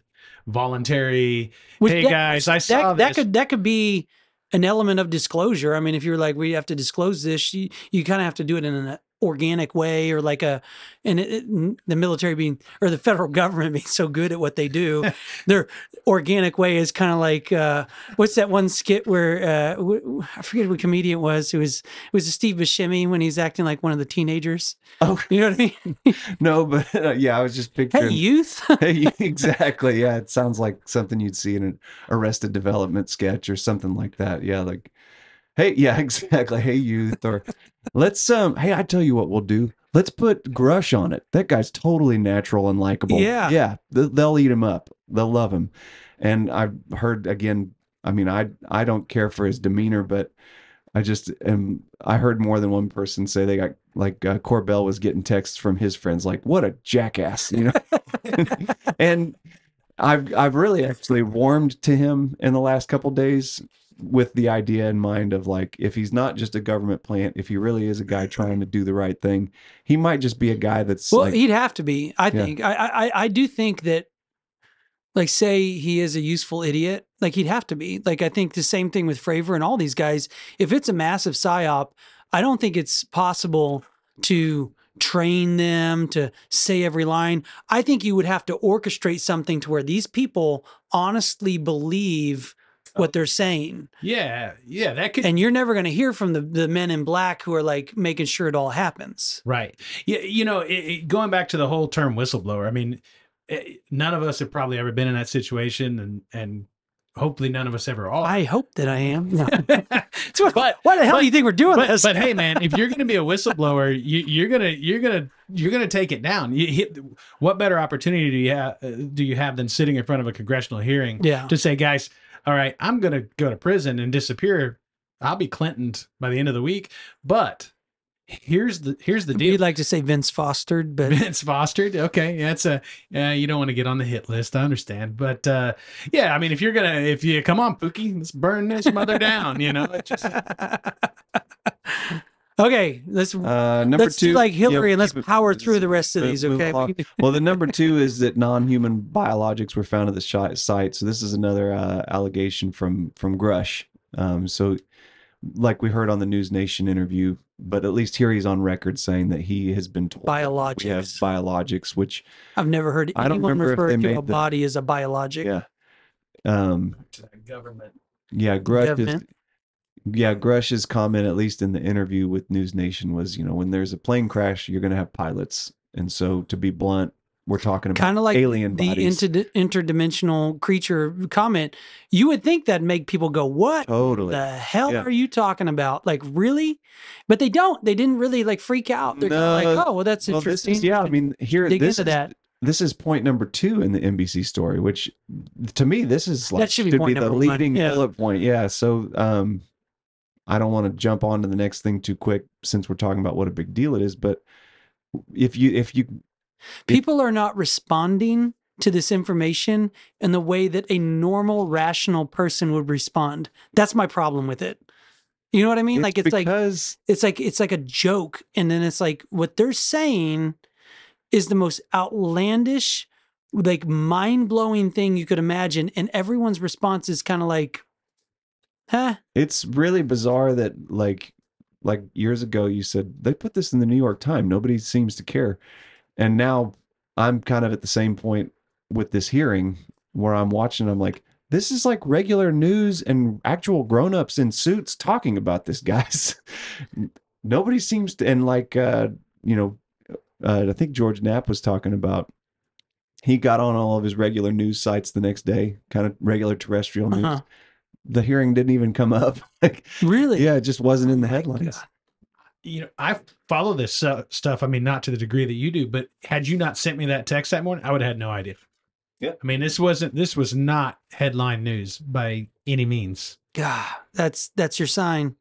voluntary. Which hey that- guys, I saw that, that could that could be an element of disclosure. I mean, if you're like, we have to disclose this, you, you kind of have to do it in an organic way or like a, and it, it- the military being, or the federal government being so good at what they do, their organic way is kind of like, uh, what's that one skit where, uh, w- I forget what comedian it was. It was, it was Steve Buscemi when he's acting like one of the teenagers. Oh. You know what I mean? No, but uh, yeah, I was just hey, youth. Hey, exactly. Yeah, it sounds like something you'd see in an Arrested Development sketch or something like that. Yeah, like, hey, yeah, exactly. Hey, youth, or let's um, hey, I tell you what we'll do. Let's put Grusch on it. That guy's totally natural and likable. Yeah. yeah, th- they'll eat him up. They'll love him. And I've heard again. I mean, I I don't care for his demeanor, but I just am. I heard more than one person say they got like uh, Corbell was getting texts from his friends like, "What a jackass," you know. and I've I've really actually warmed to him in the last couple days with the idea in mind of like if he's not just a government plant, if he really is a guy trying to do the right thing, he might just be a guy that's Well, like he'd have to be. I Yeah. think. I, I I do think that, like, say he is a useful idiot. Like he'd have to be. Like I think the same thing with Fravor and all these guys. If it's a massive psyop, I don't think it's possible to train them to say every line. I think you would have to orchestrate something to where these people honestly believe what they're saying. yeah, yeah, that could And you're never going to hear from the, the men in black who are like making sure it all happens. Right. Yeah. You know, it, it, going back to the whole term whistleblower, I mean, eh, none of us have probably ever been in that situation, and and hopefully none of us ever are. I hope that I am. No. but Why the hell but- do you think we're doing but, this? but hey, man, if you're going to be a whistleblower, you, you're gonna you're gonna you're gonna take it down. You hit, what better opportunity do you have uh, do you have than sitting in front of a congressional hearing yeah. to say, guys, all right, I'm gonna go to prison and disappear. I'll be Clintoned by the end of the week, but here's the here's the deal. We'd like to say Vince Fostered, but Vince Fostered. Okay, that's a uh, you don't want to get on the hit list. I understand, but uh, yeah, I mean, if you're gonna if you come on, Pookie, let's burn this mother down. You know, it just Okay, let's Uh, number let's two, do like yeah, Hillary and let's keep it- power through the rest of these. Okay. well, the number two is that non-human biologics were found at the site. So this is another uh, allegation from from Grusch. Um, so, like we heard on the News Nation interview, but at least here he's on record saying that he has been told Biologics. we have biologics, which I've never heard I don't anyone remember if refer they to made a the- body as a biologic. yeah, um, To that government. yeah, Grusch is, Government. Yeah, Grusch's comment, at least in the interview with News Nation, was you know when there's a plane crash, you're going to have pilots, and so to be blunt, we're talking about Kind of like alien the bodies. inter- interdimensional creature comment. You would think that'd make people go, "What totally. the hell Yeah. are you talking about? Like, really? But they don't. They didn't really like freak out. They're kinda like, oh, well, that's Well, this interesting. is, yeah, I mean, here, dig this into is, that. this is point number two in the NBC story, which to me, this is like, That should be point the number one, leading yeah. bullet point. Yeah. So, um, I don't want to jump on to the next thing too quick since we're talking about what a big deal it is, but if you, if you, People are not responding to this information in the way that a normal, rational person would respond. That's my problem with it. You know what I mean? like it's like because it's like it's like a joke and then it's like what they're saying is the most outlandish like mind-blowing thing you could imagine and everyone's response is kind of like huh it's really bizarre that like like years ago you said they put this in the New York Times. Nobody seems to care. And now I'm kind of at the same point with this hearing where I'm watching I'm like this is like regular news and actual grown-ups in suits talking about this guys. Nobody seems to and like uh you know uh, I think George Knapp was talking about he got on all of his regular news sites the next day, kind of regular terrestrial news. Uh-huh. The hearing didn't even come up. like really yeah, it just wasn't in the Oh my headlines. God. You know, I follow this uh, stuff. I mean, not to the degree that you do, but had you not sent me that text that morning, I would have had no idea. Yeah. I mean, this wasn't. This was not headline news by any means. god that's that's your sign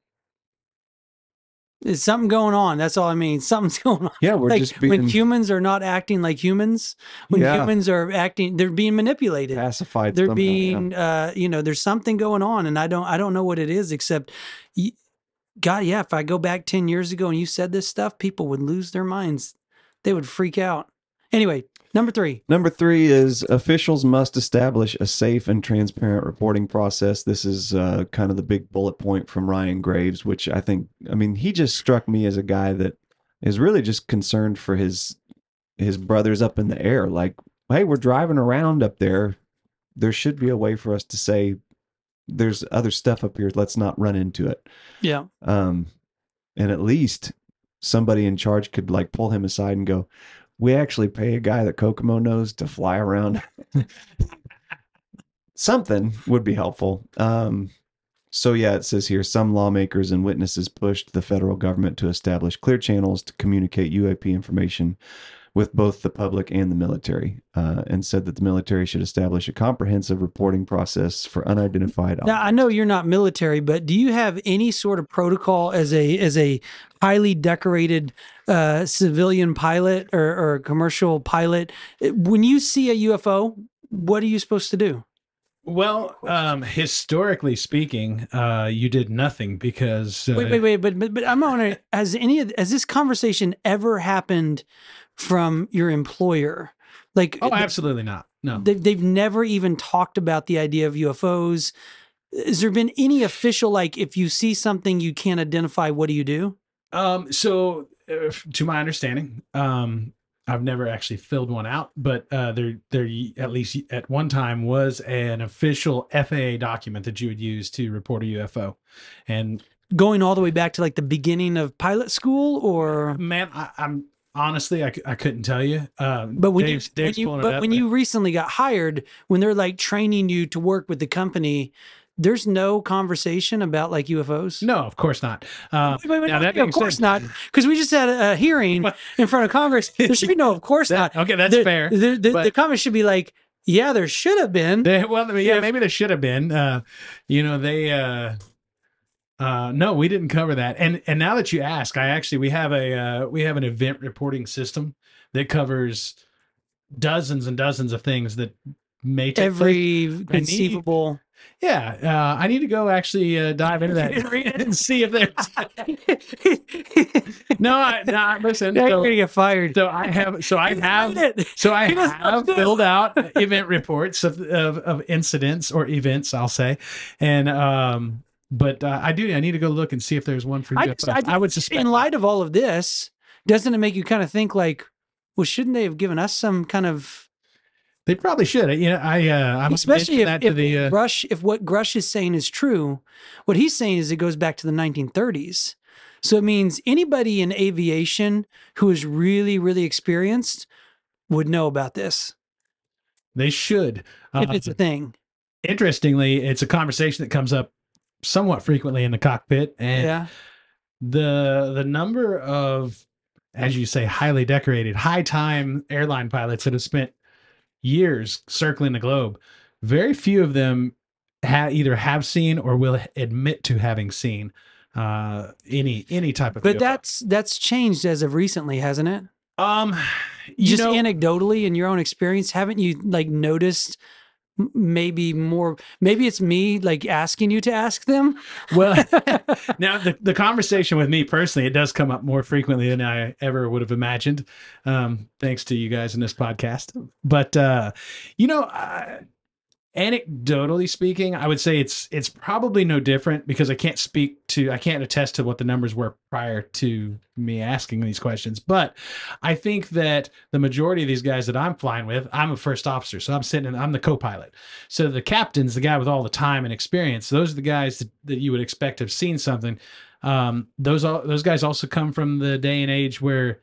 There's something going on that's all i mean something's going on Yeah, we're like just being when humans are not acting like humans when Yeah. humans are acting they're being manipulated pacified. they're somehow, yeah. being uh you know there's something going on and i don't i don't know what it is except god yeah if i go back 10 years ago and you said this stuff people would lose their minds they would freak out anyway number three Number three is officials must establish a safe and transparent reporting process. This is uh, kind of the big bullet point from Ryan Graves, which I think, I mean, he just struck me as a guy that is really just concerned for his his brothers up in the air. Like, hey, we're driving around up there. There should be a way for us to say there's other stuff up here. Let's not run into it. yeah um and at least somebody in charge could like pull him aside and go we actually pay a guy that kokomo knows to fly around. Something would be helpful. Um so yeah it says here some lawmakers and witnesses pushed the federal government to establish clear channels to communicate uap information with both the public and the military uh, and said that the military should establish a comprehensive reporting process for unidentified now i know you're not military but do you have any sort of protocol as a as a highly decorated uh civilian pilot or, or commercial pilot? When you see a ufo what are you supposed to do? Well, um, historically speaking, uh, you did nothing because uh, Wait, wait, wait, but but, but I'm wondering, has any of has this conversation ever happened from your employer? Like, Oh, absolutely not. No. they've they've never even talked about the idea of UFOs. Has there been any official like, if you see something you can't identify, what do you do? Um, so, uh, to my understanding, um, I've never actually filled one out, but uh, there, there at least at one time was an official FAA document that you would use to report a UFO. And Going all the way back to like the beginning of pilot school, or man, I, I'm honestly, I, I couldn't tell you. Um, but when Dave's, you, when you but when you recently got hired, when they're like training you to work with the company, there's no conversation about like UFOs. no, of course not. Uh, Wait, wait, wait, now, no, that of course said- not, because we just had a, a hearing in front of Congress. There should be no, of course that- not. okay, that's The- fair. The, the, but- the comment should be like, yeah, there should have been. They, well, yeah, If- maybe there should have been. Uh, you know, they. Uh, uh, no, we didn't cover that. And and now that you ask, I actually we have a uh, we have an event reporting system that covers dozens and dozens of things that may take place. Every conceivable. Yeah, uh, I need to go actually uh, dive into that didn't read it? and see if there's. no, I, no, listen. Now you're gonna get fired. so I have, so I have, it. so I have filled out event reports of, of of incidents or events, I'll say, and um, but uh, I do, I need to go look and see if there's one for I UFO. I, I would suspect. in light of all of this, doesn't it make you kind of think like, well, shouldn't they have given us some kind of they probably should. You know, I uh, I'm especially if, that if to the. Uh, Grusch, if what Grusch is saying is true, what he's saying is it goes back to the 1930s. So it means anybody in aviation who is really, really experienced would know about this they should. if Uh, it's a thing. interestingly, it's a conversation that comes up somewhat frequently in the cockpit, and Yeah. the the number of as you say highly decorated high time airline pilots that have spent years circling the globe very few of them ha- either have seen or will admit to having seen uh any any type of But UFO. that's that's changed as of recently, hasn't it? um you Just know anecdotally in your own experience, haven't you like noticed maybe more maybe it's me like asking you to ask them? well now the, the conversation with me personally it does come up more frequently than i ever would have imagined um thanks to you guys in this podcast but uh you know uh, anecdotally speaking i would say it's it's probably no different because i can't speak to i can't attest to what the numbers were prior to me asking these questions. But i think that the majority of these guys that i'm flying with i'm a first officer so i'm sitting in i'm the co-pilot. So the captain's the guy with all the time and experience. Those are the guys that, that you would expect have seen something. Um those those guys also come from the day and age where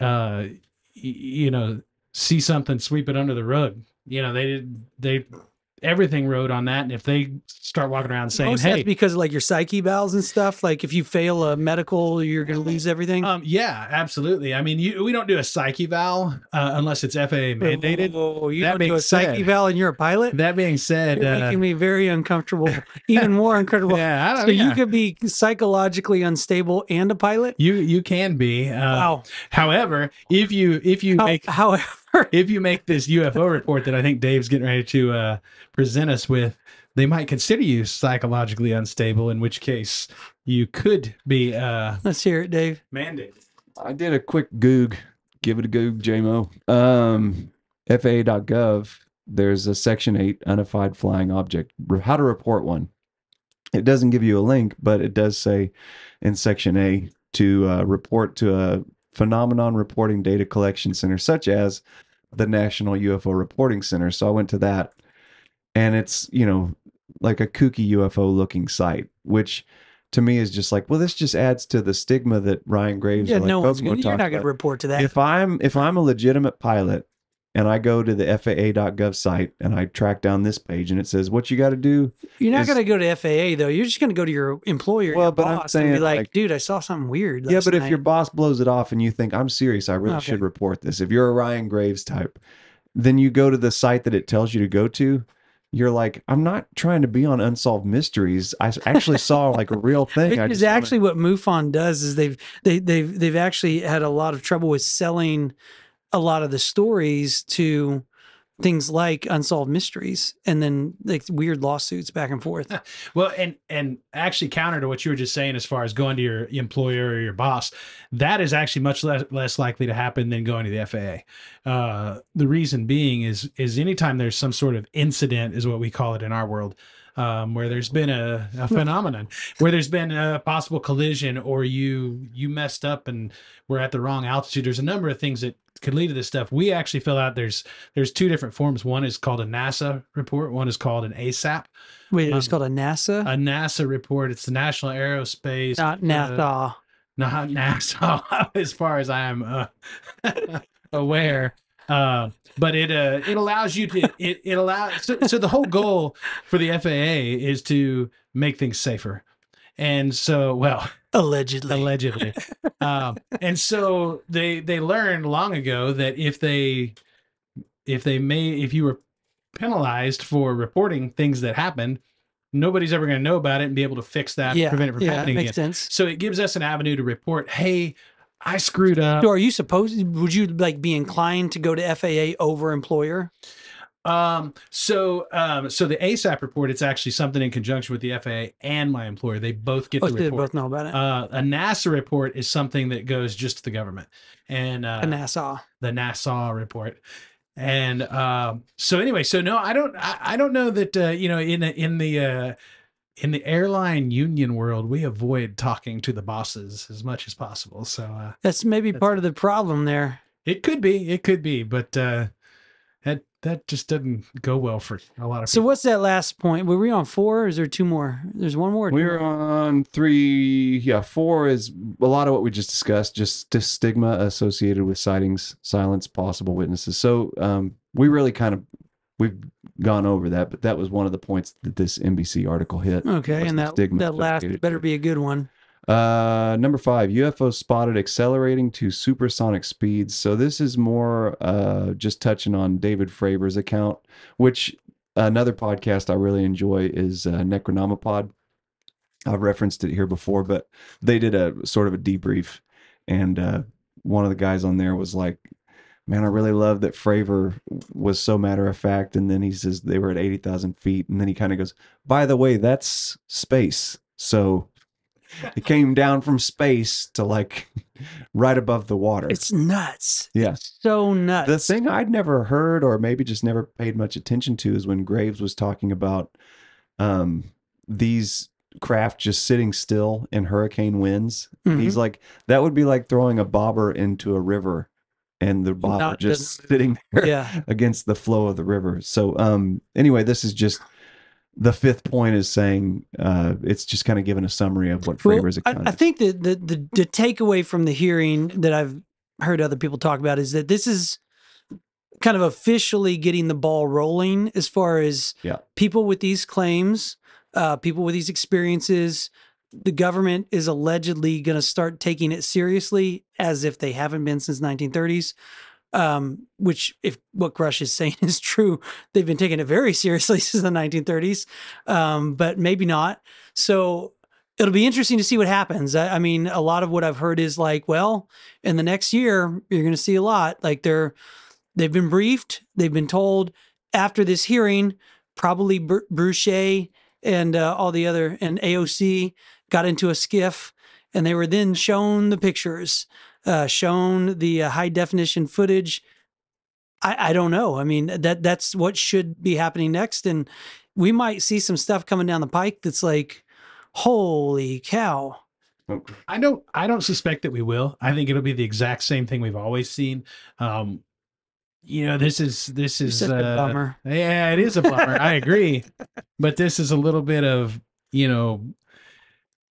uh y- you know see something sweep it under the rug you know they did they everything rode on that and if they start walking around saying Most hey that's because of like your psych evals and stuff. Like if you fail a medical, you're gonna lose everything. um yeah absolutely i mean you, we don't do a psych eval uh, unless it's faa mandated Oh, you That don't do a psyche said- valve and you're a pilot. that being said You're uh, making me very uncomfortable, even more uncomfortable. yeah, I don't, So yeah. you could be psychologically unstable and a pilot. you you can be uh, Wow. however if you if you How- make however, if you make this UFO report that I think Dave's getting ready to uh, present us with, they might consider you psychologically unstable, in which case you could be uh, let's hear it, Dave. mandated. I did a quick goog. Give it a goog, JMO. Um, FAA.gov, there's a section 8 unified flying object, how to report one. It doesn't give you a link, but it does say in section A to uh, report to a phenomenon reporting data collection center, such as the National UFO Reporting Center. So I went to that, and it's, you know, like a kooky UFO looking site, which to me is just like, well, this just adds to the stigma that Ryan Graves Yeah, like no one's gonna, you're not going to report to that. If I'm if I'm a legitimate pilot and I go to the FAA.gov site and I track down this page and it says what you got to do, you're not is- going to go to FAA though. You're just going to go to your employer, Well, your but I'm boss, and be saying, like, like- "Dude, I saw something weird." yeah. But if your boss blows it off and you think I'm serious, I really Okay. should report this. If you're a Ryan Graves type, then you go to the site that it tells you to go to. You're like, I'm not trying to be on unsolved mysteries. I actually saw like a real thing. Which is just wanna- actually what MUFON does is they've they they've they've actually had a lot of trouble with selling a lot of the stories to things like unsolved mysteries and then like weird lawsuits back and forth. Well, and and actually counter to what you were just saying, as far as going to your employer or your boss, that is actually much less less likely to happen than going to the FAA. Uh, the reason being is is anytime there's some sort of incident, is what we call it in our world. Um, where there's been a, a phenomenon where there's been a possible collision or you you messed up and we're at the wrong altitude there's a number of things that could lead to this stuff we actually fill out there's there's two different forms one is called a nasa report one is called an asap Wait, it's Um, called a NASA, a NASA report. It's the National Aerospace. not uh, NASA. not NASA, as far as I am uh, aware. Uh, but it uh, it allows you to it, it allows so, so the whole goal for the FAA is to make things safer, and so well Allegedly. allegedly, um, and so they they learned long ago that if they if they may if you were penalized for reporting things that happened, nobody's ever going to know about it and be able to fix that, yeah, prevent it from yeah, happening makes again. sense. So it gives us an avenue to report, hey, I screwed up. So are you supposed would you like be inclined to go to FAA over employer? Um, so, um, so the ASAP report, it's actually something in conjunction with the FAA and my employer. They both get Oh, the they report. both know about it. Uh, a NASA report is something that goes just to the government, and uh, a NASA. the NASA report. And um, so anyway, so no, I don't, I, I don't know that uh, you know in in the uh, in the airline union world, we avoid talking to the bosses as much as possible. So uh, That's maybe That's- part of the problem there. it could be, it could be, but uh, that that just doesn't go well for a lot of So people. what's that last point? Were we on four? Or is there two more? There's one more. We're more? on three. Yeah, four is a lot of what we just discussed, just the stigma associated with sightings, silence, possible witnesses. So um, we really kind of we've gone over that, but that was one of the points that this NBC article hit. Okay, and that that last better be a good one. Uh, number five, UFO spotted accelerating to supersonic speeds. So this is more uh, just touching on David Fravor's account, which another podcast I really enjoy is uh, Necronomipod. I've referenced it here before, but they did a sort of a debrief, and uh, one of the guys on there was like, "Man, I really love that Fravor was so matter of fact." And then he says they were at eighty thousand feet, and then he kind of goes, "By the way, that's space." So it came down from space to like right above the water. It's nuts. yeah. So nuts. The thing I'd never heard or maybe just never paid much attention to is when Graves was talking about um, these craft just sitting still in hurricane winds. Mhm. He's like, that would be like throwing a bobber into a river and the bobber Not- just doesn't sitting there yeah. against the flow of the river. So um anyway, this is just the fifth point is saying uh it's just kind of giving a summary of what Well, Fravors I, I think that the, the the takeaway from the hearing that I've heard other people talk about is that this is kind of officially getting the ball rolling as far as Yeah. people with these claims, uh, people with these experiences. The government is allegedly going to start taking it seriously, as if they haven't been since 1930s. Um, which, if what Grusch is saying is true, they've been taking it very seriously since the 1930s, um, but maybe not. So it'll be interesting to see what happens. I, I mean, a lot of what I've heard is like, well, in the next year, you're going to see a lot. Like they're they've been briefed, they've been told after this hearing, probably Br- Burchett and uh, all the other and AOC got into a SCIF, and they were then shown the pictures, uh, shown the uh, high definition footage. I, I don't know. I mean that that's what should be happening next, and we might see some stuff coming down the pike that's like, holy cow! I don't I don't suspect that we will. I think it'll be the exact same thing we've always seen. Um you know, this is this is such a uh, bummer. Yeah, it is a bummer. I agree. But this is a little bit of, you know,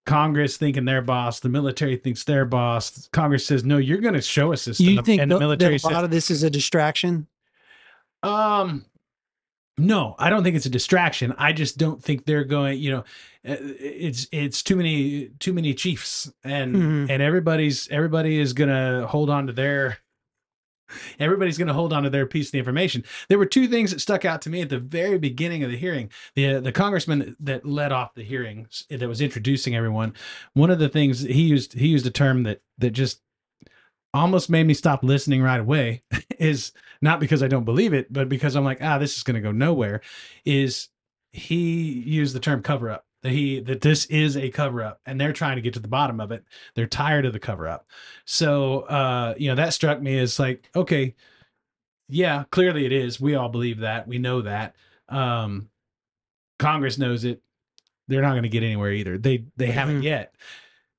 Congress thinking their boss, the military thinks their boss. Congress says, "No, you're going to show us this." You and the, think and the military that a lot says, of this is a distraction? Um, no, I don't think it's a distraction. I just don't think they're going. You know, uh, it's it's too many too many chiefs, and Mhm. and everybody's everybody is gonna hold on to their. Everybody's going to hold on to their piece of the information. There were two things that stuck out to me at the very beginning of the hearing. The the congressman that led off the hearing that was introducing everyone. One of the things he used he used a term that that just almost made me stop listening right away is not because I don't believe it, but because I'm like, ah, this is going to go nowhere. Is he used the term cover up? That he that this is a cover up, and they're trying to get to the bottom of it. They're tired of the cover up. So, uh, you know, that struck me as like, okay, yeah, clearly it is. We all believe that. We know that. Um, Congress knows it. They're not going to get anywhere either. They they haven't yet.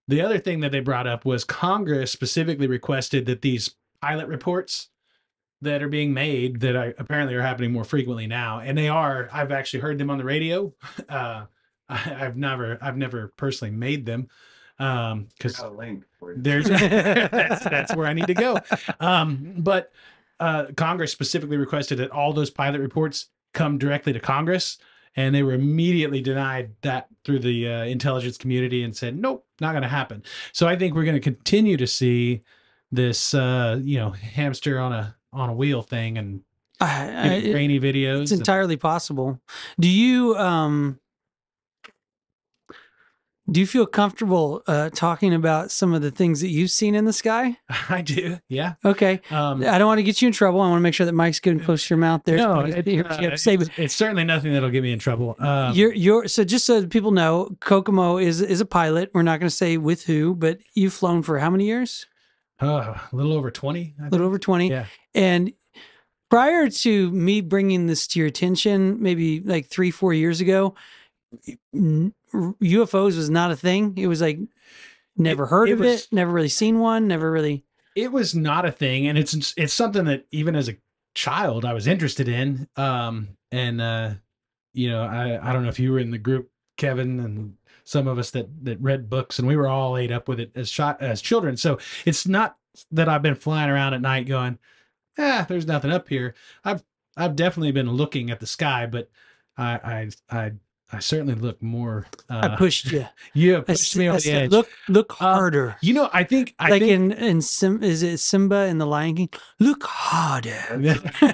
The other thing that they brought up was Congress specifically requested that these pilot reports that are being made that are, apparently are happening more frequently now, and they are. I've actually heard them on the radio. Uh, I, I've never, I've never personally made them um, because a link for you. there's that's, that's where I need to go. Um, but uh, Congress specifically requested that all those pilot reports come directly to Congress, and they were immediately denied that through the uh, intelligence community and said, nope, not going to happen. So I think we're going to continue to see this, uh, you know, hamster on a on a wheel thing and I, I, grainy videos. it's and- entirely possible. Do you um Do you feel comfortable uh, talking about some of the things that you've seen in the sky? I do. Yeah. Okay. Um, I don't want to get you in trouble. I want to make sure that Mike's getting close to your mouth there. no, it- uh, you have to say, but it's, it's certainly nothing that'll get me in trouble. Um, you're you're so just so people know, Kokomo is is a pilot. We're not going to say with who, but you've flown for how many years? uh, a little over 20. I A little over twenty. Yeah. And prior to me bringing this to your attention, maybe like three four years ago, UFOs was not a thing. It was like never heard it of was- it, never really seen one, never really. it was not a thing and it's it's something that even as a child i was interested in um and uh you know i i don't know if you were in the group kevin and some of us that that read books and we were all ate up with it as shot as children so it's not that i've been flying around at night going ah there's nothing up here i've i've definitely been looking at the sky but i i i I certainly look more. Uh, I pushed you. I pushed s- me I the edge. Look, look Uh, harder. you know, I think I like think in in Sim, is it Simba in the Lion King? Look harder.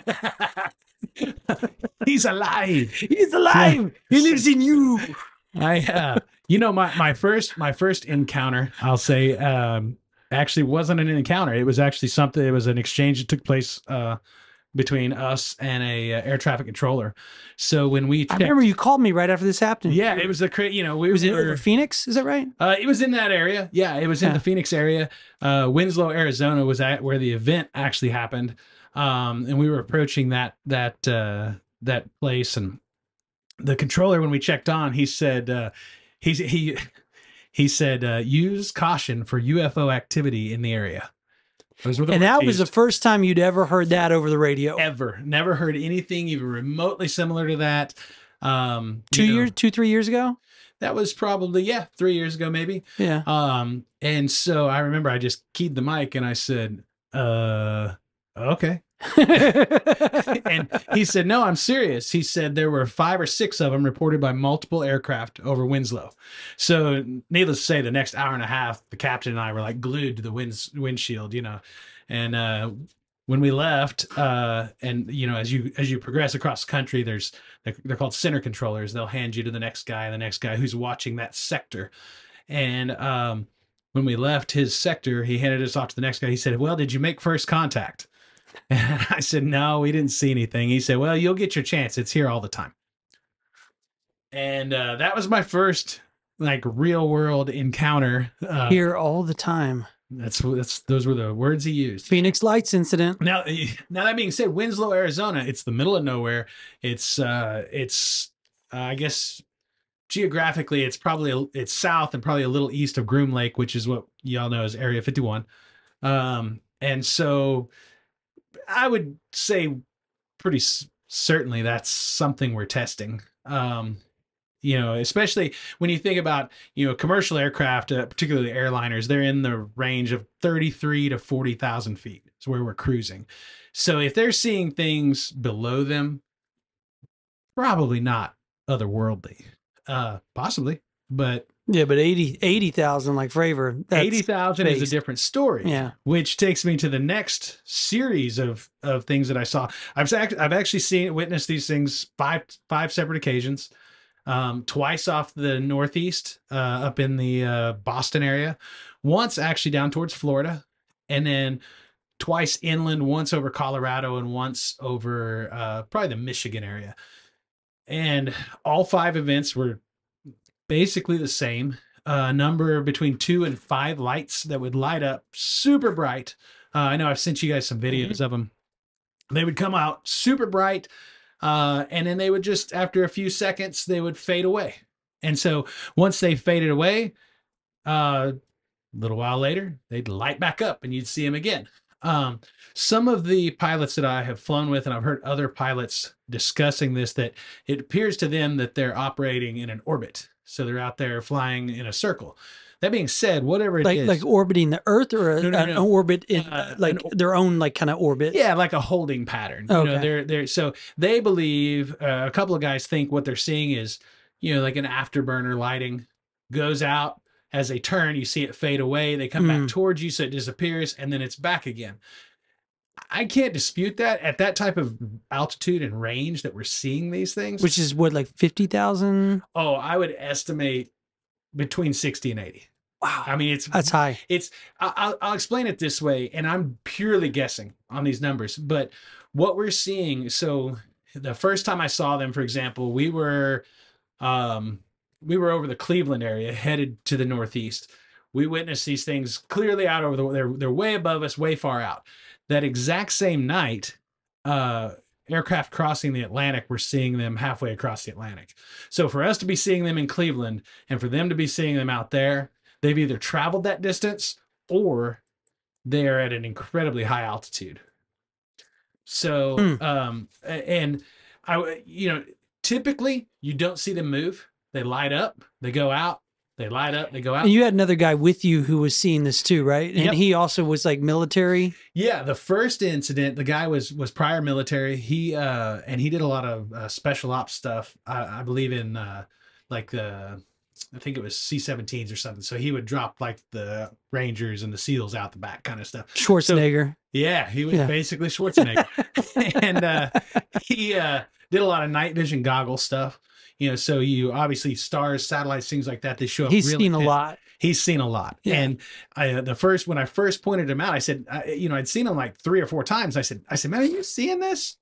He's alive. He's alive. He lives in you. I, uh, you know, my my first my first encounter, I'll say, um, actually wasn't an encounter. It was actually something. It was an exchange that took place uh, between us and a uh, air traffic controller. So when we, I remember you called me right after this happened. yeah, it was a you know we was it were, over Phoenix? Is that right? Uh, it was in that area. Yeah, it was in Yeah. the Phoenix area. Uh, Winslow, Arizona, was at where the event actually happened, um, and we were approaching that that uh, that place. And the controller, when we checked on, he said uh, he he he said uh, use caution for UFO activity in the area. Those were the And that was the first time you'd ever heard that over the radio. ever never heard anything even remotely similar to that. Um, Two you know, years, two three years ago. That was probably yeah, three years ago maybe. Yeah. Um, and so I remember I just keyed the mic and I said, uh, okay. And he said, no, I'm serious. He said there were five or six of them reported by multiple aircraft over Winslow. So needless to say, the next hour and a half, the captain and I were like glued to the winds windshield, you know, and, uh, when we left, uh, and you know, as you as you progress across the country, there's they're, called center controllers. They'll hand you to the next guy, the next guy who's watching that sector. And um, when we left his sector, he handed us off to the next guy. He said, "Well, did you make first contact?" And I said, "No, we didn't see anything." He said, "Well, you'll get your chance. It's here all the time." And uh, that was my first like real world encounter. Uh, Here all the time. that's that's those were the words he used. Phoenix Lights incident. Now, now that being said, Winslow, Arizona, it's the middle of nowhere. It's uh, it's uh, I guess geographically, it's probably it's south and probably a little east of Groom Lake, which is what y'all know as Area 51. Um, and so I would say pretty s- certainly that's something we're testing. Um, you know, especially when you think about, you know, commercial aircraft, uh, particularly airliners, they're in the range of 33 to 40,000 feet is where we're cruising. So if they're seeing things below them, probably not otherworldly. Uh, possibly, but Yeah, but 80 80,000 like Fravor. 80,000 is a different story. Yeah. Which takes me to the next series of of things that I saw. I've I've actually seen witnessed these things five five separate occasions. Um, twice off the northeast, uh, up in the uh, Boston area, once actually down towards Florida, and then twice inland, once over Colorado and once over uh, probably the Michigan area. And all five events were basically the same a number between two and five lights that would light up super bright. Uh, I know I've sent you guys some videos of them. They would come out super bright, uh, and then they would just after a few seconds they would fade away. And so once they faded away, uh, a little while later they'd light back up, and you'd see them again. Um, some of the pilots that I have flown with, and I've heard other pilots discussing this, that it appears to them that they're operating in an orbit. So they're out there flying in a circle. That being said, whatever it Like is, like orbiting the Earth or a, No, no, an orbit in Uh, like an their own like kind of orbit. yeah, like a holding pattern. You know, Okay. they're they're so they believe uh, a couple of guys think what they're seeing is, you know, like an afterburner lighting goes out as they turn, you see it fade away, they come Mm. back towards you, so it disappears, and then it's back again. I can't dispute that at that type of altitude and range that we're seeing these things. Which is what like 50,000? oh, I would estimate between 60 and 80. Wow, I mean, it's that's high. it's I- I'll, I'll explain it this way and i'm purely guessing on these numbers but what we're seeing so the first time i saw them for example we were um we were over the cleveland area headed to the northeast we witnessed these things clearly out over the they're, they're way above us way far out that exact same night uh aircraft crossing the atlantic we're seeing them halfway across the atlantic so for us to be seeing them in cleveland and for them to be seeing them out there they've either traveled that distance or they're at an incredibly high altitude. So, Hmm. um, and I, you know, typically you don't see them move. They light up, they go out, they light up, they go out. And you had another guy with you who was seeing this too, right? And Yep. he also was like military. Yeah, the first incident, the guy was was prior military. He uh and he did a lot of uh, special ops stuff. I, I believe in uh like the I think it was C-17s or something. So he would drop like the Rangers and the SEALs out the back kind of stuff. Schwarzenegger. Yeah, he was Yeah. basically Schwarzenegger. and uh he uh did a lot of night vision goggle stuff. You know, so you obviously stars, satellites, things like that. They show up. He's really seen a lot. he's seen a lot Yeah. and i uh, the first when i first pointed him out i said I, you know i'd seen him like three or four times i said i said man are you seeing this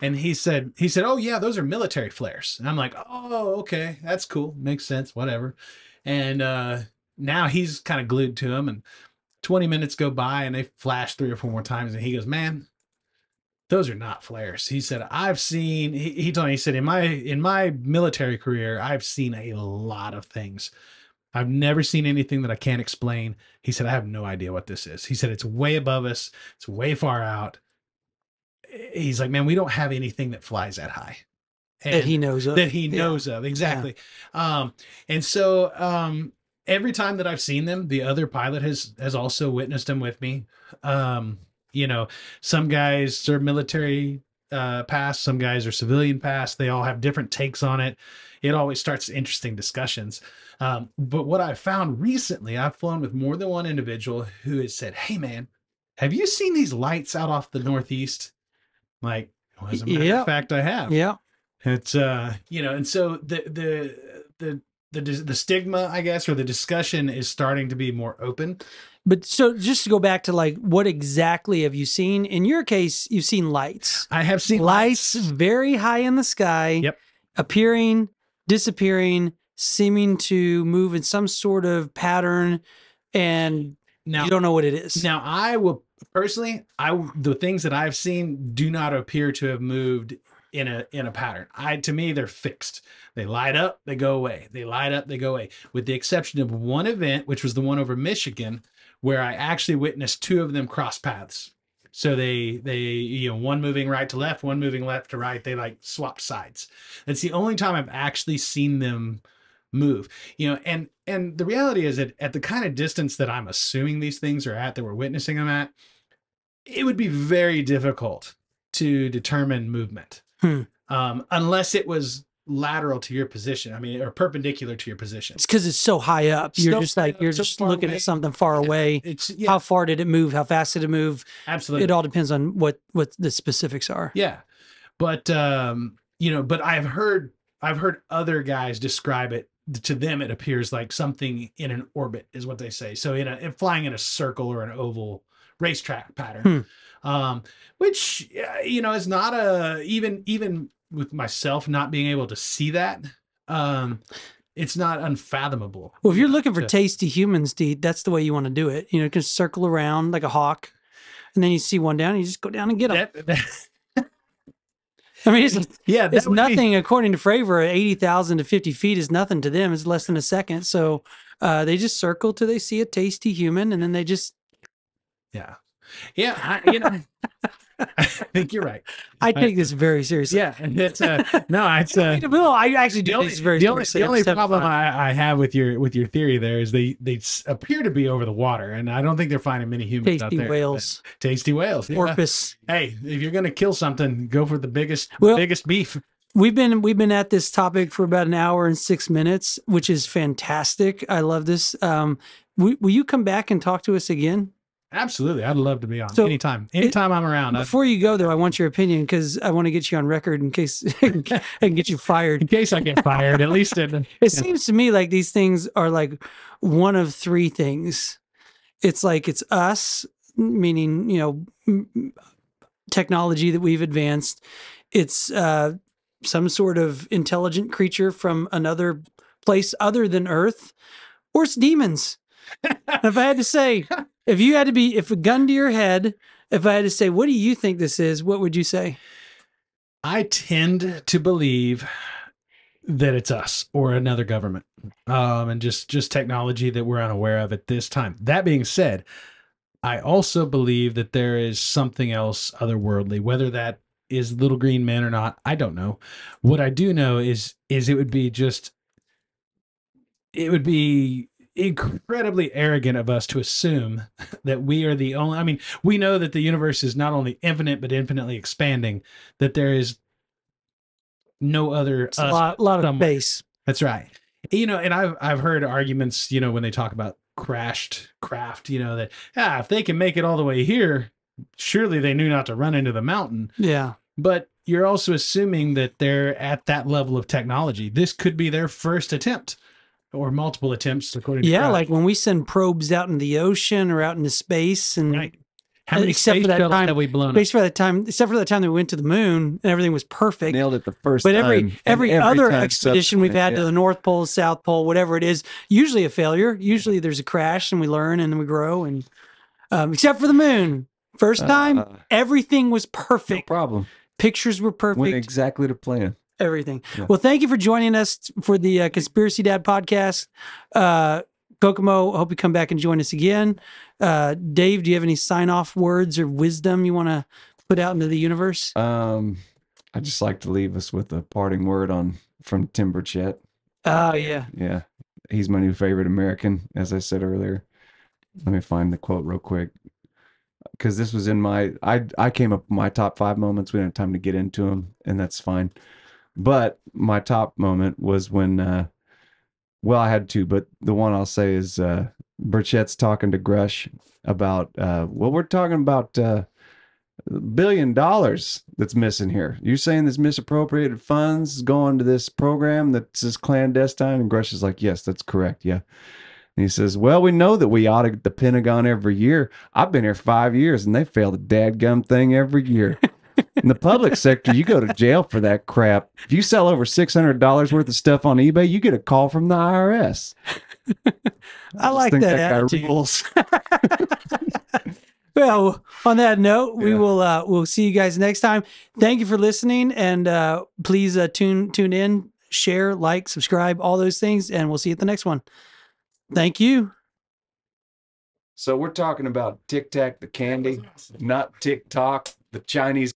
and he said he said oh yeah those are military flares and i'm like oh okay that's cool makes sense whatever and uh now he's kind of glued to him and 20 minutes go by and they flash three or four more times and he goes man those are not flares he said i've seen he, he told me he said in my in my military career i've seen a lot of things I've never seen anything that I can't explain. He said, I have no idea what this is. He said, it's way above us, it's way far out. He's like, man, we don't have anything that flies that high. that he knows of. that he Yeah. knows of. Exactly. Um, and so um, every time that I've seen them, the other pilot has has also witnessed them with me. Um, you know, some guys serve military uh pass, some guys are civilian pass. They all have different takes on it. It always starts interesting discussions. Um, but what I found recently, I've flown with more than one individual who has said, Hey man, have you seen these lights out off the northeast? Like, well, as a matter Yeah. of fact, I have. Yeah. It's uh, you know, and so the the the the the stigma, I guess, or the discussion is starting to be more open. But so just to go back to like what exactly have you seen? In your case, you've seen lights. I have seen lights very high in the sky, Yep. appearing, disappearing, seeming to move in some sort of pattern, and Now, you don't know what it is. now I will personally, I the things that I've seen do not appear to have moved in a in a pattern. I to me they're fixed. They light up, they go away. They light up, they go away. With the exception of one event, which was the one over Michigan, where I actually witnessed two of them cross paths. So they they you know one moving right to left, one moving left to right. They like swap sides. That's the only time I've actually seen them move. You know, and and the reality is that at the kind of distance that I'm assuming these things are at, that we're witnessing them at, it would be very difficult to determine movement Hmm. um, unless it was lateral to your position. I mean, or perpendicular to your position. It's because it's so high up. You're So just like up, you're so just looking away. at something far away. It's yeah, How far did it move? How fast did it move? absolutely. It all depends on what what the specifics are. Yeah. But um, you know, but I've heard I've heard other guys describe it to them it appears like something in an orbit is what they say. So in a in flying in a circle or an oval racetrack pattern. Um which you know is not a even even with myself not being able to see that um it's not unfathomable. Well, if you're looking for to- tasty humans to eat, that's the way you want to do it. You know, just circle around like a hawk, and then you see one down, you just go down and get them. that, that- I mean, it's, yeah, it's would be- nothing according to Fravor. Eighty thousand to fifty feet is nothing to them. It's less than a second. So uh, they just circle till they see a tasty human, and then they just. yeah. Yeah, I, you know I think you're right. I take this very seriously. Yeah, it's uh, no, it's uh, no, I actually do the only, take this very the only, seriously. the only problem. I, I have with your with your theory there is they they appear to be over the water, and I don't think they're finding many humans out tasty there. but whales, tasty whales. yeah. porpoise. Hey, if you're gonna kill something, go for the biggest Well- biggest beef. We've been we've been at this topic for about an hour and six minutes, which is fantastic. I love this. Um, w- will you come back and talk to us again? Absolutely, I'd love to be on So, anytime. Anytime I'm around. Before you go, though, I want your opinion because I want to get you on record in case I can get you fired. in case I get fired, at least in, It Yeah. seems to me like these things are like one of three things. It's like it's us, meaning, you know, technology that we've advanced. It's uh, some sort of intelligent creature from another place other than Earth, or it's demons. if I had to say, if you had to be, if a gun to your head, if I had to say, what do you think this is? What would you say? I tend to believe that it's us or another government, um, and just just technology that we're unaware of at this time. That being said, I also believe that there is something else otherworldly, whether that is little green men or not. I don't know. What I do know is is it would be just it would be incredibly arrogant of us to assume that we are the only i mean we know that the universe is not only infinite but infinitely expanding that there is no other It's a lot, lot of space. that's right. You know, and I've I've heard arguments, you know, when they talk about crashed craft, you know, that ah, if they can make it all the way here, surely they knew not to run into the mountain. Yeah. But you're also assuming that they're at that level of technology. This could be their first attempt or multiple attempts according to Yeah, Craft. like when we send probes out in the ocean or out into space and right. How many except for that shuttles time- have we blown up? space for that time, except for the time that we went to the moon and everything was perfect. Nailed it the first But time. every every, other expedition we've had subsequent, to the North Pole, South Pole, whatever it is, usually a failure. Usually there's a crash and we learn and then we grow and um, except for the moon. First time, Uh, everything was perfect no problem. Pictures were perfect. Went exactly to plan. Everything. Yeah. Well, thank you for joining us for the uh, Conspiracy Dad podcast. Uh, Kokomo, hope you come back and join us again. Uh, Dave, do you have any sign off words or wisdom you want to put out into the universe? Um, I just like to leave us with a parting word on from Tim Burchett. Oh, yeah. Yeah, he's my new favorite American, as I said earlier. Let me find the quote real quick, because this was in my I I came up with my top five moments. We didn't have time to get into them, and that's fine. But my top moment was when, uh, well, I had two, but the one I'll say is uh, Burchett's talking to Grusch about uh, well, we're talking about uh, billion dollars that's missing here. You're saying this misappropriated funds going to this program that's just clandestine? And Grusch is like, yes, that's correct. Yeah. And he says, well, we know that we audit the Pentagon every year. I've been here five years and they fail the dadgum thing every year. In the public sector, you go to jail for that crap. If you sell over $600 worth of stuff on eBay, you get a call from the IRS. I just like think that, guy rules. Well, on that note, we Yeah. will uh, we'll see you guys next time. Thank you for listening, and uh, please uh, tune tune in, share, like, subscribe, all those things, and we'll see you at the next one. Thank you. So we're talking about Tic Tac, the candy, not TikTok, the Chinese